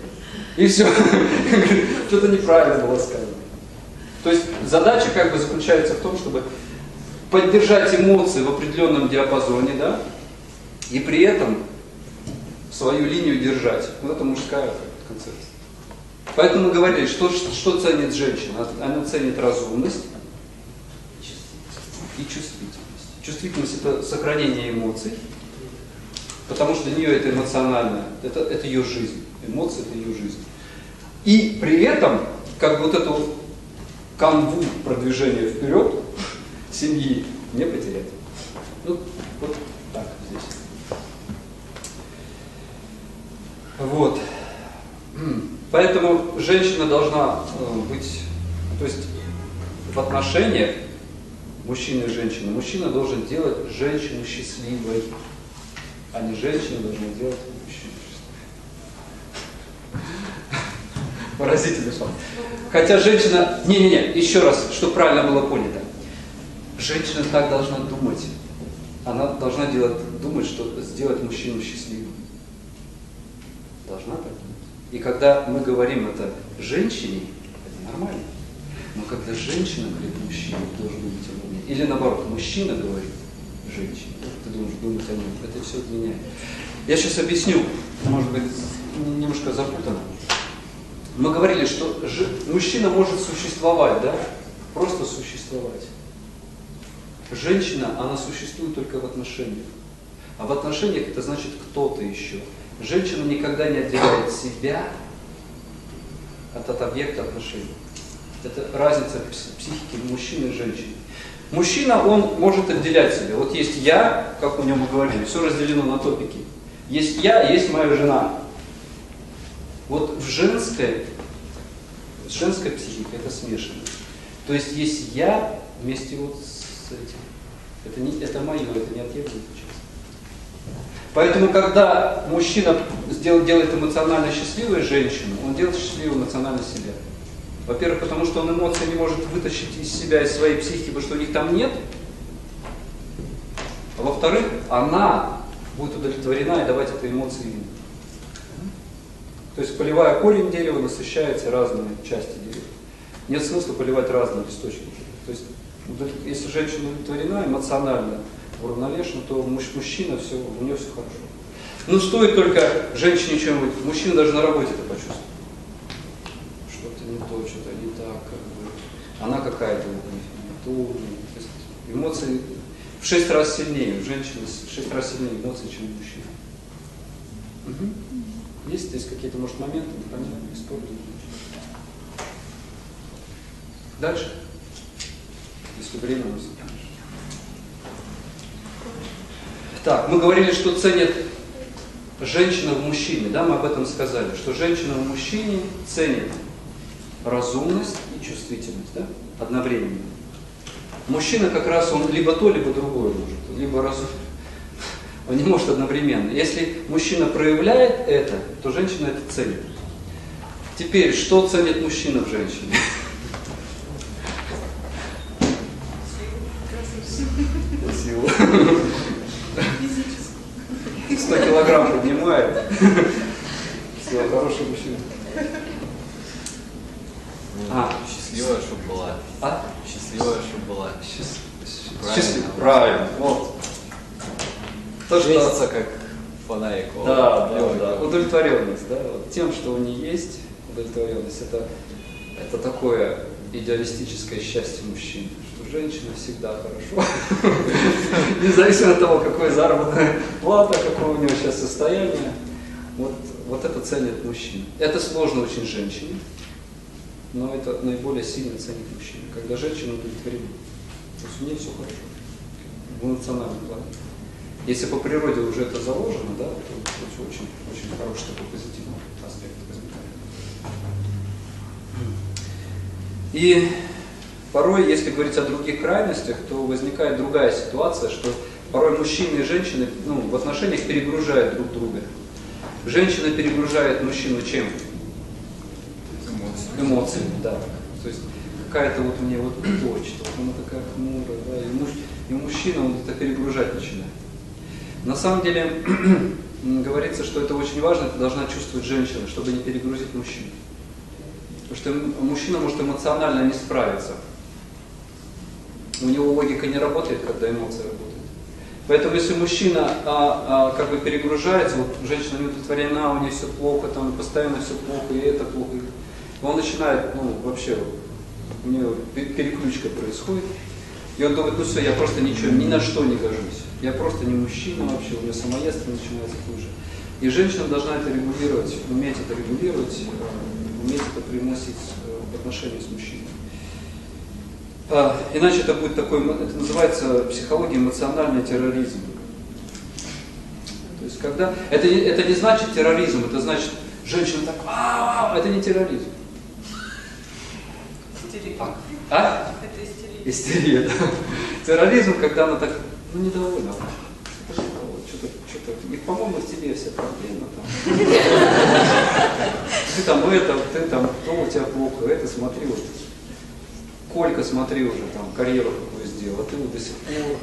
И все. Что-то неправильно было сказано. То есть задача как бы заключается в том, чтобы поддержать эмоции в определенном диапазоне, да, и при этом свою линию держать. Вот это мужская концепция. Поэтому мы говорили, что, что ценит женщина? Она ценит разумность и чувствительность. Чувствительность это сохранение эмоций, потому что для нее это эмоционально, это, это ее жизнь. Эмоции это ее жизнь. И при этом, как вот эту канву продвижения вперед семьи не потерять. Ну, вот так здесь. Вот. Поэтому женщина должна э, быть, то есть в отношениях мужчины и женщины, мужчина должен делать женщину счастливой, а не женщина должна делать мужчину счастливой. Поразительный факт. Хотя женщина, не-не-не, еще раз, чтобы правильно было понято. Женщина так должна думать. Она должна делать, думать, что сделать мужчину счастливым. Должна так думать. И когда мы говорим это женщине, это нормально. Но когда женщина говорит мужчине, должен думать о нем. Или наоборот, мужчина говорит женщине, ты должен думать о нем. Это все меняет. Я сейчас объясню, может быть, немножко запутанно. Мы говорили, что мужчина может существовать, да? Просто существовать. Женщина, она существует только в отношениях. А в отношениях это значит кто-то еще. Женщина никогда не отделяет себя от, от объекта отношений. Это разница пс- психики мужчины и женщины. Мужчина, он может отделять себя. Вот есть я, как у него мы говорили, все разделено на топики. Есть я, есть моя жена. Вот в женской, женская психика это смешано. То есть есть я вместе вот с этим. Это, не, это мое, это неотъемлемая часть. Поэтому, когда мужчина сдел- делает эмоционально счастливой женщину, он делает счастливой эмоционально себя. Во-первых, потому что он эмоции не может вытащить из себя, из своей психики, потому что у них там нет. А во-вторых, она будет удовлетворена и давать этой эмоции ему. То есть, поливая корень дерева, насыщаются разные части дерева. Нет смысла поливать разные листочки. То есть, если женщина удовлетворена, эмоционально уравновешена, то муж- мужчина, все, у нее все хорошо. Ну, стоит только женщине чем-нибудь, мужчина даже на работе это почувствует. Что-то не то, что-то не так, как бы. Она какая-то вот не то. Есть эмоции в шесть раз сильнее, у женщины в шесть раз сильнее эмоции, чем у мужчин. Мгм. Есть здесь какие-то, может, моменты, непонятные, истории? Дальше. Если время у нас. Так, мы говорили, что ценят женщина в мужчине, да, мы об этом сказали, что женщина в мужчине ценит разумность и чувствительность, да, одновременно. Мужчина как раз он либо то, либо другое может, либо разум, он не может одновременно. Если мужчина проявляет это, то женщина это ценит. Теперь, что ценит мужчина в женщине? Силу. 100 килограмм поднимает. Все, хороший мужчина. А. Счастливая, чтобы была. А? Счастливая, чтобы была. Правильно. Счастлив- Правильно. Вот. То, что- Светится, как фонарик. Да, да, Левый да. Удовлетворенность, да. Вот тем, что у нее есть удовлетворенность, это, это такое идеалистическое счастье мужчины, что женщина всегда хорошо. Независимо от того, какой заработная плата, какое у него сейчас состояние. Вот, вот это ценит мужчина. Это сложно очень женщине, но это наиболее сильно ценит мужчина, когда женщина удовлетворена. То есть у нее все хорошо в эмоциональном плане. Если по природе уже это заложено, да, то это очень, очень хороший такой позитивный аспект возникает. И порой, если говорить о других крайностях, то возникает другая ситуация, что порой мужчины и женщины ну, в отношениях перегружают друг друга. Женщина перегружает мужчину чем? Эмоциями, да. То есть какая-то вот у нее вот точка, вот она такая хмурая, да, и, муж, и мужчина он это перегружать начинает. На самом деле говорится, что это очень важно, это должна чувствовать женщина, чтобы не перегрузить мужчину. Потому что мужчина может эмоционально не справиться. У него логика не работает, когда эмоции работают. Поэтому если мужчина а, а, как бы перегружается, вот женщина не удовлетворена, у нее все плохо, там постоянно все плохо, и это плохо, и он начинает, ну, вообще, у него пе- переключка происходит, и он думает, ну все, я просто ничего, ни на что не гожусь. Я просто не мужчина вообще, у меня самоедство начинается хуже. И женщина должна это регулировать, уметь это регулировать, э, уметь это привносить э, в отношения с мужчиной. А, иначе это будет такой, это называется психология эмоциональный терроризм. То есть когда, это, это не значит терроризм, это значит женщина так, «Ау, это не терроризм. А? А? Это истерия. Истерия, да. Терроризм, когда она так, ну, недовольна. Что-то, что-то, и, по-моему, в тебе вся проблема там. Ты там это, ты там, то у тебя плохо, это смотри вот. Колька, смотри уже там, карьеру какую сделал, а ты вот до сих пор.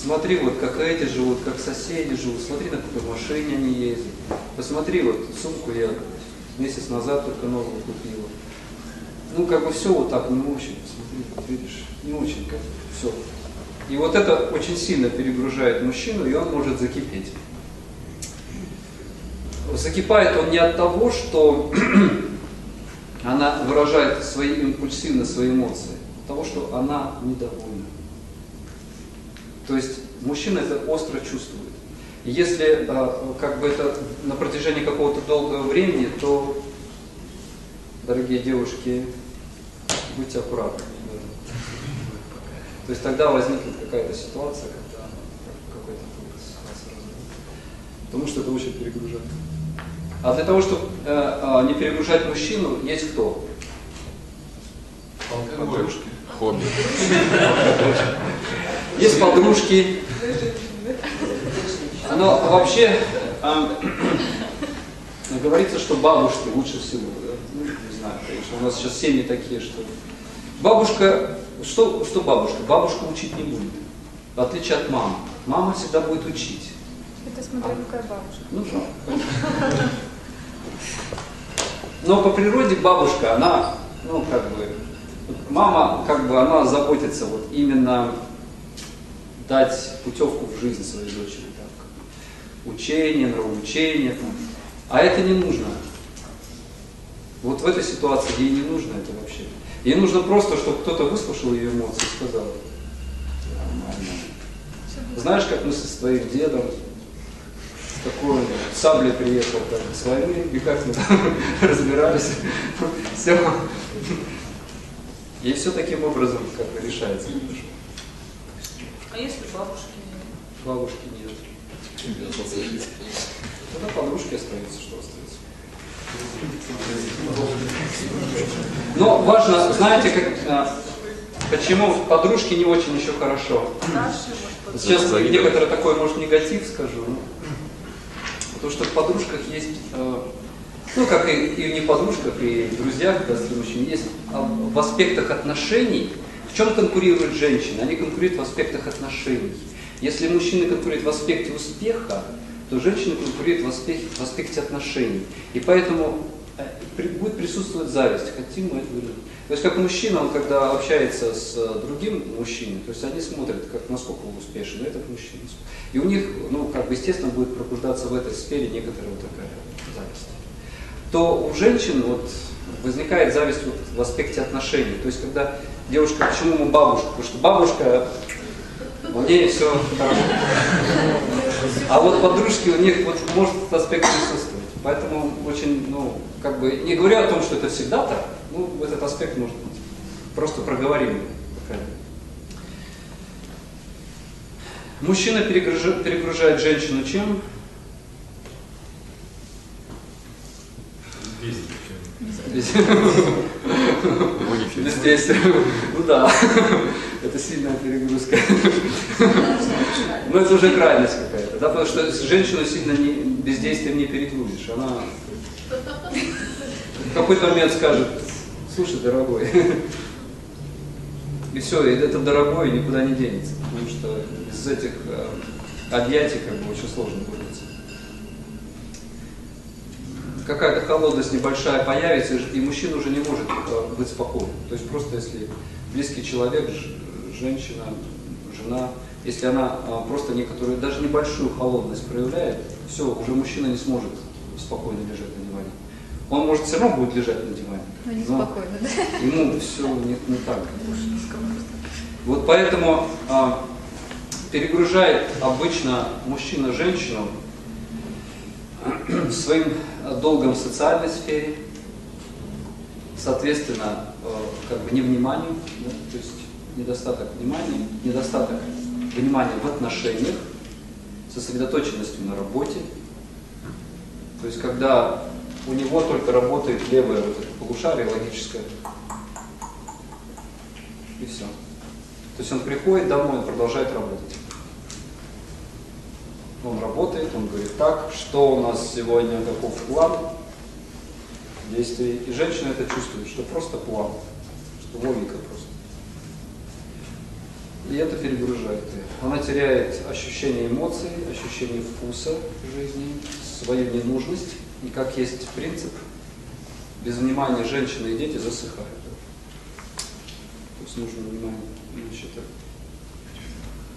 Смотри, вот как эти живут, как соседи живут, смотри, на какой машине они ездят. Посмотри, вот сумку я месяц назад только новую купила. Ну, как бы все вот так, не очень, посмотри, вот видишь, не очень как все. И вот это очень сильно перегружает мужчину, и он может закипеть. Закипает он не от того, что она выражает свои импульсивно свои эмоции, от того, что она недовольна. То есть мужчина это остро чувствует. Если а, как бы это на протяжении какого-то долгого времени, то, дорогие девушки, будьте аккуратны. То есть тогда возникнет какая-то ситуация, когда какой-то будет ситуация разрыв. Потому что это очень перегружает. А для того, чтобы э, э, не перегружать мужчину, есть кто? Подружки. Хобби. Есть подружки. Но вообще а, говорится, что бабушки лучше всего. да. Ну, не знаю, конечно, у нас сейчас семьи такие, что бабушка, что, что бабушка? Бабушка учить не будет, в отличие от мамы. Мама всегда будет учить. Это смотря какая бабушка. Ну. Но по природе бабушка, она, ну, как бы, мама, как бы, она заботится вот именно дать путевку в жизнь своей дочери. Так. Учение, нравоучение. А это не нужно. Вот в этой ситуации ей не нужно это вообще. Ей нужно просто, чтобы кто-то выслушал ее эмоции и сказал, нормально. Знаешь, как мы со своим дедом с такой саблей приехал как бы, с войны, и как мы там разбирались. Все. И все таким образом как бы решается. А если бабушки нет? Бабушки нет. Тогда подружки остаются, что. Но важно, знаете, как, а, почему подружки не очень еще хорошо. Сейчас некоторый такой, может, негатив скажу. ну, Потому что в подружках есть, э, ну, как и, и в не подружках, и в друзьях, да, с мужчин, есть а, в аспектах отношений. В чем конкурируют женщины? Они конкурируют в аспектах отношений. Если мужчины конкурируют в аспекте успеха, то женщины конкурируют в аспекте, в аспекте отношений. И поэтому э, будет присутствовать зависть, хотим мы это или. То есть как мужчина, он когда общается с э, другим мужчиной, то есть они смотрят, как, насколько он успешен, этот мужчина. И у них, ну, как бы, естественно, будет пробуждаться в этой сфере некоторая вот такая зависть. То у женщин вот возникает зависть вот в аспекте отношений. То есть когда девушка, почему мы бабушка? Потому что бабушка, у нее все хорошо. А вот подружки, у них вот может этот аспект присутствовать. Поэтому очень, ну, как бы, не говоря о том, что это всегда так, ну, этот аспект может быть просто проговорим. Мужчина перегружа- перегружает женщину чем? Без- Логики. Бездействие. Ну да, это сильная перегрузка. Но это уже крайность какая-то, да, потому что женщину сильно не, бездействием не перегрузишь. Она в какой-то момент скажет, слушай, дорогой, и все, и это дорогой никуда не денется, потому что из этих э, объятий как бы очень сложно вырваться. Какая-то холодность небольшая появится, и мужчина уже не может э, быть спокойным. То есть просто если близкий человек, женщина, жена, если она э, просто некоторую, даже небольшую холодность проявляет, все, уже мужчина не сможет спокойно лежать на диване. Он может все равно будет лежать на диване. Ну, но неспокойно, да? ему все не, не так. Вот поэтому а, перегружает обычно мужчина женщину своим а, долгом в социальной сфере, соответственно, э, как бы невниманием, да, то есть недостаток внимания, недостаток внимания в отношениях, сосредоточенностью на работе. То есть когда у него только работает левое вот это полушарие логическое, и все. То есть он приходит домой, он продолжает работать. Он работает, он говорит, так, что у нас сегодня, каков план действий. И женщина это чувствует, что просто план, что логика просто. И это перегружает ее. Она теряет ощущение эмоций, ощущение вкуса жизни, свою ненужность. И как есть принцип, без внимания женщины и дети засыхают. То есть нужно внимание, иначе это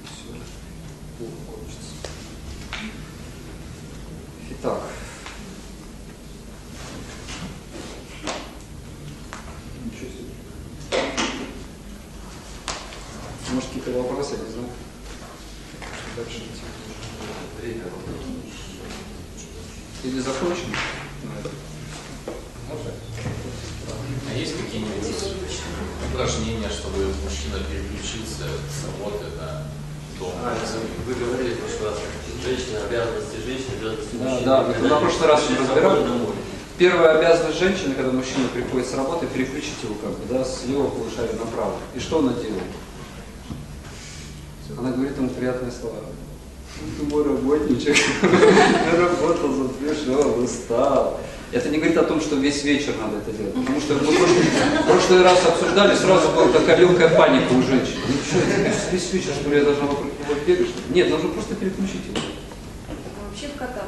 все плохо кончится. Итак. Ничего себе. Может, какие-то вопросы, я не знаю. Что дальше идти? Или закончим? на этом? А есть какие-нибудь упражнения, чтобы мужчина переключился с работы на дом. А, Вы говорили в прошлый раз, женщина, обязанности женщины, обязанности Да, мужчины. да, мы на прошлый раз Через разбирали. работу домой. Первая обязанность женщины, когда мужчина приходит с работы, переключить его как бы, да, с левого полушария направо. И что она делает? Она говорит ему приятные слова. «Ну, Ты мой работничек, работал, пришел, устал. Это не говорит о том, что весь вечер надо это делать. Потому что мы в прошлый, раз обсуждали, сразу была такая легкая паника у женщин. Ну что, весь вечер, что ли, я должна вокруг него бегать? Нет, нужно просто переключить его. Вообще в кота.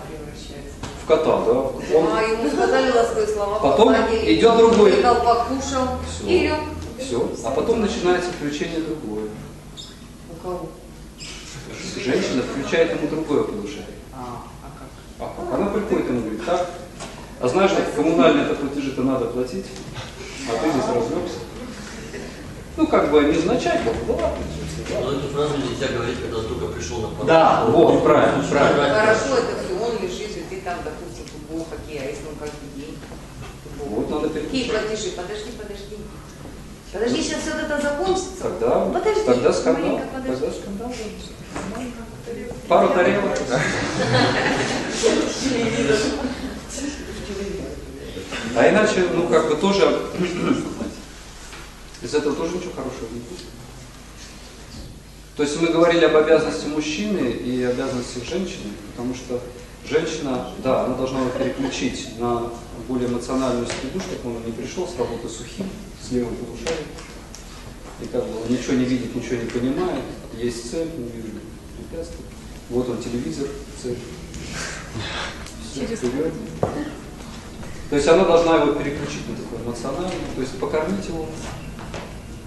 В кота, да. Он- А ему сказали ласковые слова. Потом погладили, идет другой. Покушал Всё. и лег. Все. А потом начинается включение другое. У кого? Женщина включает ему другое полушарие. А, а как? А как? Она приходит ему говорит, так, а знаешь, вот коммунальные-то платежи-то надо платить, а ты здесь разлегся. Ну, как бы невзначай, как бы, да ладно. Но эту фразу нельзя говорить, когда только пришел на подъезд. Да, вот, правильно, правильно. Хорошо, это все, он лежит, там, допустим, футбол, хоккей, а если он каждый день? футбол? Вот надо Какие переключать. платежи? Подожди, подожди. Подожди, сейчас все это закончится. Тогда, Подожди, тогда скандал. маленько подожди. Тогда скандал. Пару тарелок. А иначе, ну, как бы тоже, из этого тоже ничего хорошего не будет. То есть мы говорили об обязанности мужчины и обязанности женщины, потому что женщина, да, она должна его переключить на более эмоциональную среду, чтобы он не пришел с работы сухим, с левым полушарием. И как бы он ничего не видит, ничего не понимает, есть цель, не вижу препятствий. Вот он телевизор, цель. Вперед. То есть она должна его переключить на такой эмоциональный, то есть покормить его,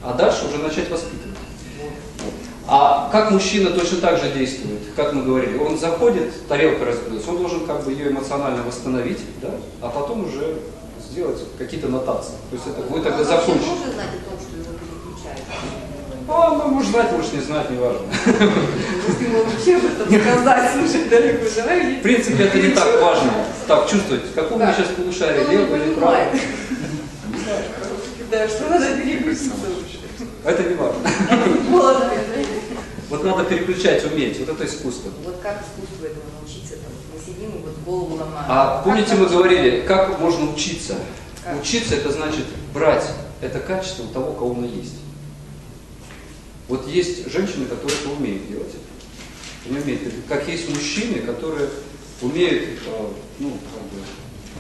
а дальше уже начать воспитывать. А как мужчина точно так же действует, как мы говорили, он заходит, тарелка разбилась, он должен как бы ее эмоционально восстановить, да, а потом уже сделать какие-то нотации. То есть это будет тогда Он вообще закончено. может знать о том, что его переключают? А, ну, может знать, может не знать, неважно. Ему вообще об этом сказать, слушай, дорогой, давай В принципе, это не так важно. Так, чувствовать, в каком мы сейчас полушарии, лево или право. Да, что надо переключиться уже. Это не важно. Молодая, да? Вот надо переключать, уметь. Вот это искусство. Вот как искусство этому научиться? Там, мы сидим и вот голову ломаем. А помните, мы говорили, как можно учиться? Как? Учиться это значит брать это качество у того, кого оно есть. Вот есть женщины, которые это умеют делать. Они умеют. Как есть мужчины, которые умеют, э, ну, как бы,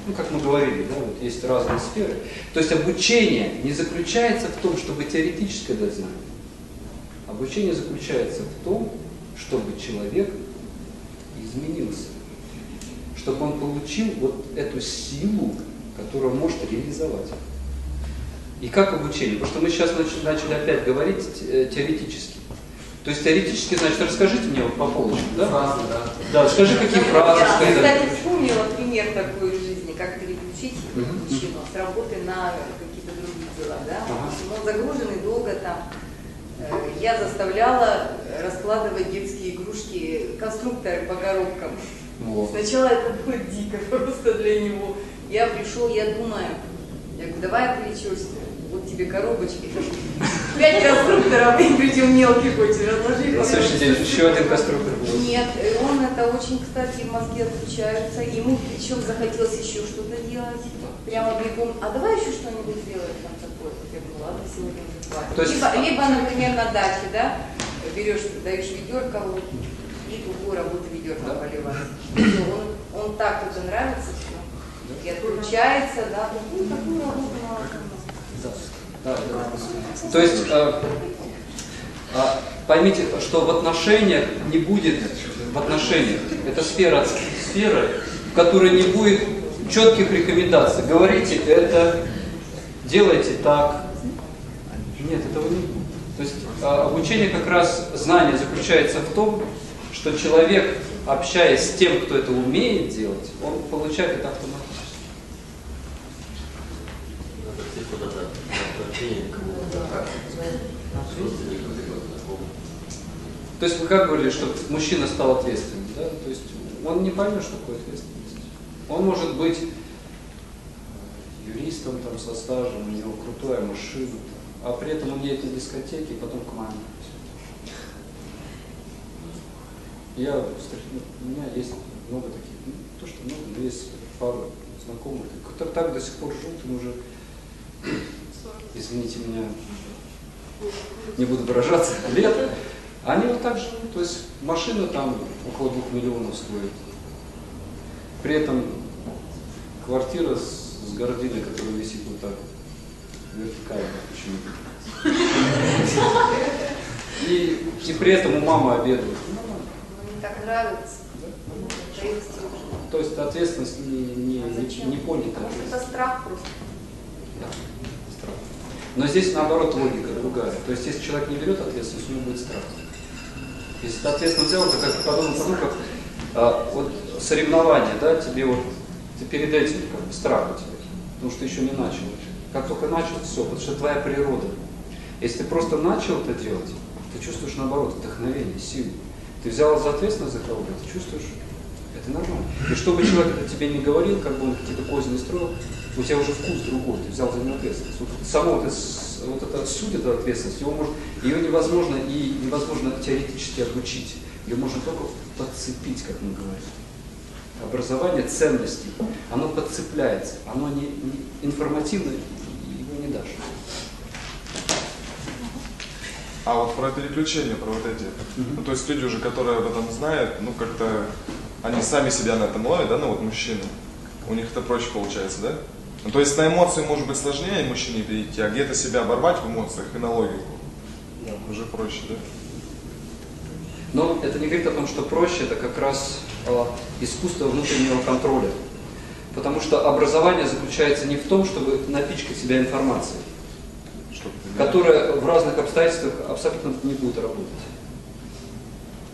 ну, как мы говорили, да, вот есть разные сферы. То есть обучение не заключается в том, чтобы теоретически дать знание. Обучение заключается в том, чтобы человек изменился, чтобы он получил вот эту силу, которую он может реализовать. И как обучение? Потому что мы сейчас нач- начали опять говорить те- теоретически. То есть теоретически, значит, расскажите мне вот по полочкам, да? Фразы, да. Да, скажи, какие фразы, Я, что это. кстати, вспомнила пример такой из жизни, как переключить мужчину с работы на какие-то другие дела, да? Ага. Он загружен и долго там. Я заставляла раскладывать детские игрушки, конструкторы по коробкам. Вот. Сначала это было дико просто для него. Я пришел, я думаю, я говорю, давай отвлечешься, вот тебе коробочки. Пять конструкторов, и причем мелких очень, разложили. На следующий день еще один конструктор был. Нет, он это очень, кстати, в Москве отключается. Ему причем захотелось еще что-то делать. Прямо бегом. А давай еще что-нибудь сделаем там такое. Я говорю, ладно, сегодня уже хватит. То есть- либо, либо, например, на даче, да, берешь, даешь ведерко и другую работу ведерком поливать. Всё, Он, он так это нравится все. И отключается, да, такую, такую работу. Да, да. То есть, э, а, поймите, что в отношениях не будет, в отношениях, это сфера, сфера, в которой не будет четких рекомендаций. Говорите это, делайте так. Нет, этого не будет. То есть а, обучение как раз, знание заключается в том, что человек, общаясь с тем, кто это умеет делать, он получает это автоматически. То есть вы как говорили, что мужчина стал ответственным, да? То есть он не поймет, что такое ответственность. Он может быть юристом там со стажем, у него крутая машина, а при этом он едет на дискотеке и потом к маме. Я, ну, у меня есть много таких, ну, то что много, но есть пару знакомых, которые так до сих пор живут, им уже, извините меня, не буду выражаться, лет, они вот так живут, то есть машина там около двух миллионов стоит. При этом квартира с, с гординой, которая висит вот так, вертикально почему-то. И, и при этом у мамы обедают. Мне так нравится. То есть ответственность не, не, А не, не понята. Что это страх просто. Да, страх. Но здесь наоборот логика другая. То есть если человек не берет ответственность, у него будет страх. Если ты ответственно сделал, то как подобно тому, как а, вот соревнование, да, тебе вот ты перед этим как бы страх у тебя, потому что ты еще не начал. Как только начал, все, потому что это твоя природа. Если ты просто начал это делать, ты чувствуешь наоборот вдохновение, силу. Ты взял за ответственность за кого-то, ты чувствуешь, это нормально. И что бы человек это тебе не говорил, как бы он какие-то козни не строил, у тебя уже вкус другой, ты взял за него ответственность. Вот само вот, это, вот эта суть этой ответственности, его, может, ее невозможно и невозможно теоретически обучить. Ее можно только подцепить, как мы говорим. Образование ценностей, оно подцепляется, оно не, не информативно, его не дашь. А вот про переключение, про вот эти. Ну, то есть люди уже, которые об этом знают, ну как-то они сами себя на этом ловят, да, ну вот мужчины. У них это проще получается, да? Ну, то есть на эмоции может быть сложнее мужчине перейти, а где-то себя оборвать в эмоциях и на логику. Уже проще, да? Но это не говорит о том, что проще, это как раз э, искусство внутреннего контроля. Потому что образование заключается не в том, чтобы напичкать себя информацией, которая в разных обстоятельствах абсолютно не будет работать.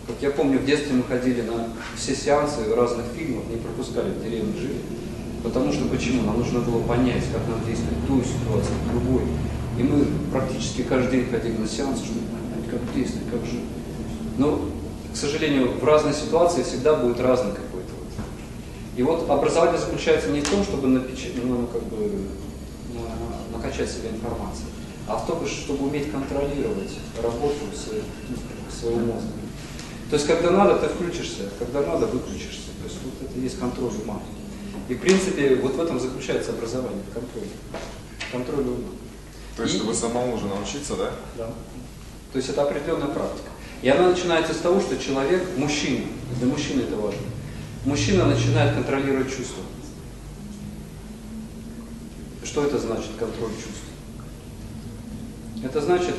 Как я помню, в детстве мы ходили на все сеансы разных фильмов, не пропускали, в деревне жили. Потому что почему? Нам нужно было понять, как нам действовать в той ситуации, в другой. И мы практически каждый день ходили на сеансы, чтобы понять, как действовать, как жить. Но, к сожалению, в разной ситуации всегда будет разный. И вот образование заключается не в том, чтобы напечатать, ну, как бы, на- накачать себя информацией, а в том, чтобы уметь контролировать работу своего, ну, своего мозга. То есть, когда надо, ты включишься, когда надо, выключишься. То есть, вот это и есть контроль ума. И, в принципе, вот в этом заключается образование, в контроле. Контроль ума. То есть, И- чтобы самому уже научиться, да? да. То есть это определенная практика. И она начинается с того, что человек, мужчина, для мужчины это важно, мужчина начинает контролировать чувства. Что это значит, контроль чувств? Это значит,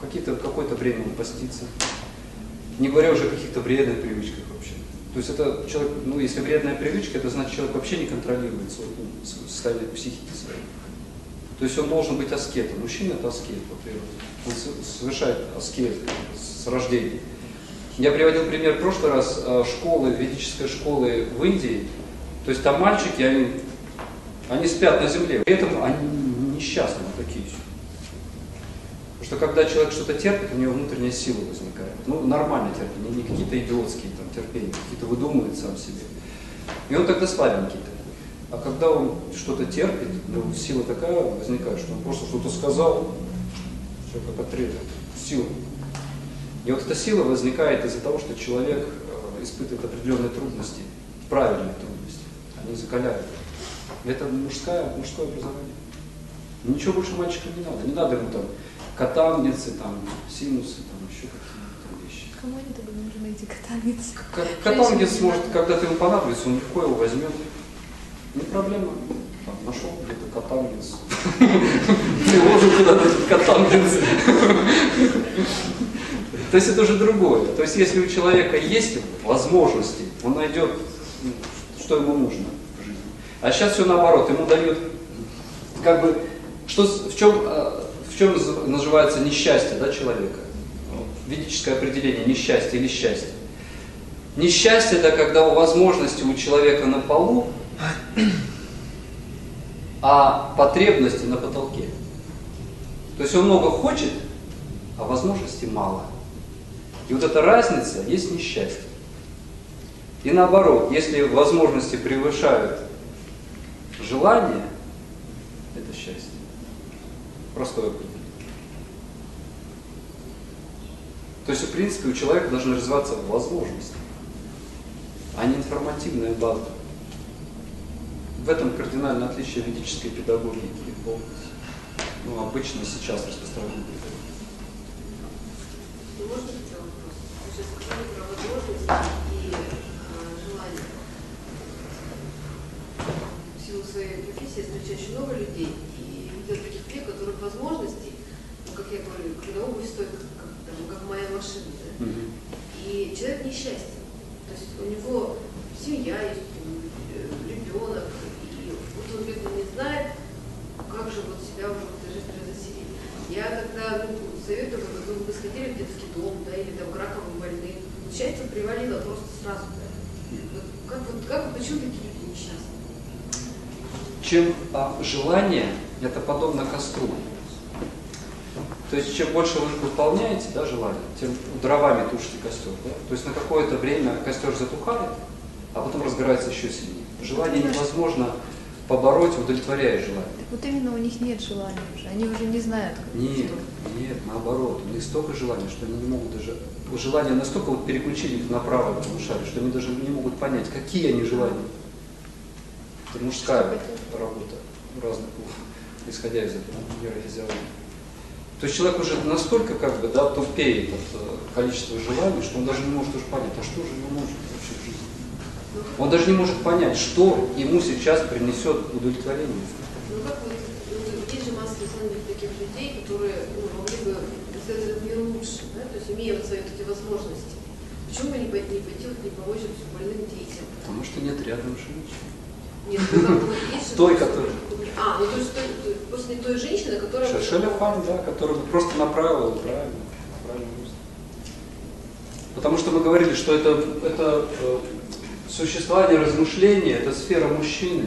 какие-то, какое-то время он постится. Не говоря уже о каких-то вредных привычках вообще. То есть это человек, ну если вредная привычка, это значит, человек вообще не контролирует свое ну, с- состояние психики своей. То есть он должен быть аскетом. Мужчина это аскет по природе. Он совершает аскет с рождения. Я приводил пример в прошлый раз э, школы, ведической школы в Индии. То есть там мальчики, они, они спят на земле. При этом они несчастны такие. Потому что когда человек что-то терпит, у него внутренняя сила возникает. Ну, нормально терпит, не, какие-то идиотские там, терпения, какие-то выдумывает сам себе. И он тогда слабенький такой. А когда он что-то терпит, ну, сила такая возникает, что он просто что-то сказал, все как отрезал. Сила. И вот эта сила возникает из-за того, что человек э, испытывает определенные трудности, правильные трудности. Они закаляют. Это мужское, мужское образование. Ничего больше мальчикам не надо. Не надо ему там катангенсы, там, синусы, там еще какие-то вещи. Кому они тогда нужны эти катаницы? К- Катангенс может, когда ты ему понадобится, он легко его возьмет. Не проблема. Там, нашел где-то катангенс. Приложил куда-то этот катангенс. То есть это уже другое. То есть если у человека есть возможности, он найдет, ну, что ему нужно в жизни. А сейчас все наоборот, ему дают, как бы, что, в чем, э, в чем наз- называется несчастье да, человека? Ведическое определение несчастье или счастье. Несчастье это когда у возможности у человека на полу, а потребности на потолке. То есть он много хочет, а возможностей мало. И вот эта разница есть несчастье. И наоборот, если возможности превышают желание, это счастье. Простое определение. То есть, в принципе, у человека должны развиваться возможности, а не информативная база. В этом кардинальное отличие ведической педагогики от ну, обычно сейчас распространенной педагогики. Ну, Можно еще вопрос? Вы сейчас сказали про возможности и э, желания. В силу своей профессии я встречаю очень много людей и видел таких людей, у которых возможностей, ну, как я говорю, когда обувь стоит как, как, там, как моя машина, да? И человек несчастен. То есть у него семья есть, э, ребенок, и вот он бедный не знает, как же вот себя уже в этой жизни разоселить. Я когда ну, советую, как бы, вы бы сходили в детский дом, да, или там к раковым больным, счастье привалило просто сразу, да. Вот как вот, как, почему такие люди несчастны? Чем а, желание, это подобно костру. То есть чем больше вы выполняете да, желание, тем дровами тушите костер. Да? То есть на какое-то время костер затухает, а потом разгорается еще сильнее. Желание невозможно побороть, удовлетворяя желание. Так вот именно у них нет желания уже, они уже не знают, как Нет, что. нет, наоборот, у них столько желаний, что они не могут даже... Желания настолько вот переключили их направо полушарие, что они даже не могут понять, какие они желания. Это мужская работа разных исходя из этого нейрофизиологии. То есть человек уже настолько как бы да, тупеет от э, количества желаний, что он даже не может уже понять, а что же ему нужно вообще. Он даже не может понять, что ему сейчас принесет удовлетворение. Ну как вот, ну, есть же масса исследований таких людей, которые ну, могли бы сделать этот мир лучше, да? то есть имея вот свои эти возможности. Почему бы не пойти, не пойти вот не помочь больным детям? Потому что нет рядом женщин. Нет, ну как есть Той, которая... А, ну то есть той- после той женщины, которая... Шершеля фан, да, который бы просто направил правильно, правильно. Потому что мы говорили, что это, это э, существование размышления, это сфера мужчины.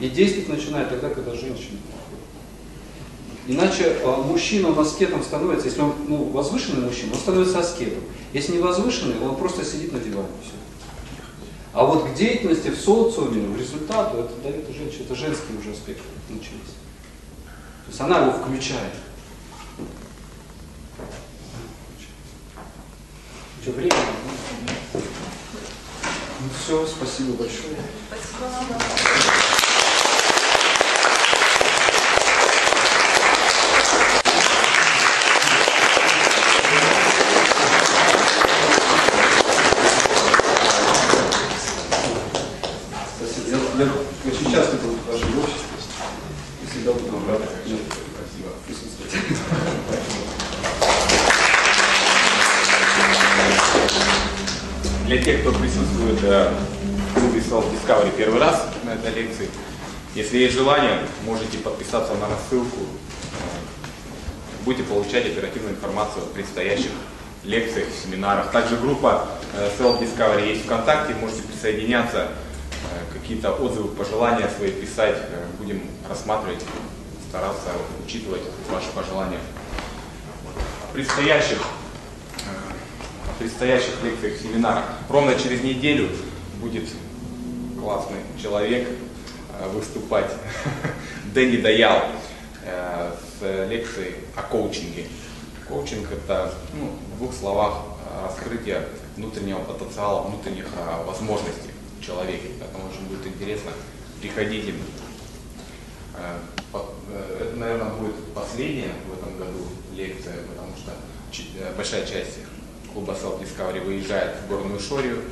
И действовать начинает тогда, когда женщина. Иначе э, мужчина он аскетом становится, если он ну, возвышенный мужчина, он становится аскетом. Если не возвышенный, он просто сидит на диване. Все. А вот к деятельности в социуме, в результату, это дает женщина, это женские уже аспекты начались. То есть она его включает. Что, время? Ну все, спасибо большое. Спасибо. Я, я очень часто был в вашем обществе. И всегда буду рад ну, присутствовать. Тех, кто присутствует э, клубе Self Discovery первый раз на этой лекции, если есть желание, можете подписаться на рассылку. Будете получать оперативную информацию о предстоящих лекциях, семинарах. Также группа э, Self Discovery есть ВКонтакте, можете присоединяться, э, какие-то отзывы, пожелания свои писать. Будем рассматривать, стараться учитывать ваши пожелания. Предстоящих предстоящих лекциях, семинарах. Ровно через неделю будет классный человек э, выступать, Дэнни Даял, э, с лекцией о коучинге. Коучинг это, ну, в двух словах, э, раскрытие внутреннего потенциала, внутренних возможностей в человеке. Поэтому очень будет интересно. Приходите. Это, наверное, будет последняя в этом году лекция, потому что большая часть клуба Self Discovery выезжает в Горную Шорию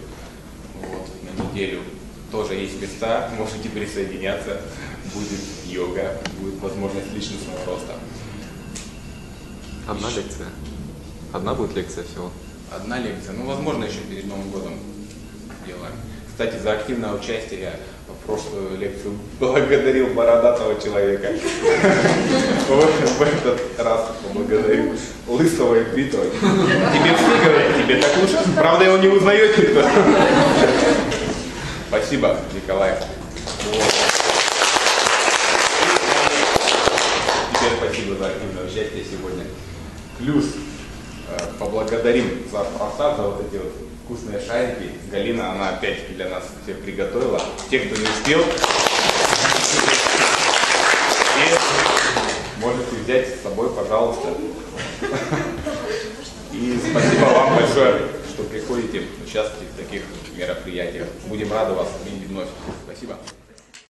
вот, на неделю. Тоже есть места, можете присоединяться. Будет йога, будет возможность личностного роста. Одна лекция. Одна будет лекция всего. Одна лекция. Ну, возможно, еще перед Новым годом сделаем. Кстати, за активное участие прошлую лекцию благодарил бородатого человека. В этот раз поблагодарю лысого и бритого. Тебе все говорят, тебе так лучше. Правда, его не узнает никто. Спасибо, Николай. Теперь спасибо за активное участие сегодня. Плюс э, поблагодарим за просад, за вот эти вот вкусные шарики. Галина, она опять для нас всех приготовила. Те, кто не успел, те можете взять с собой, пожалуйста. И спасибо. большое, что приходите, участвуете в таких мероприятиях. Будем рады вас видеть вновь. Спасибо.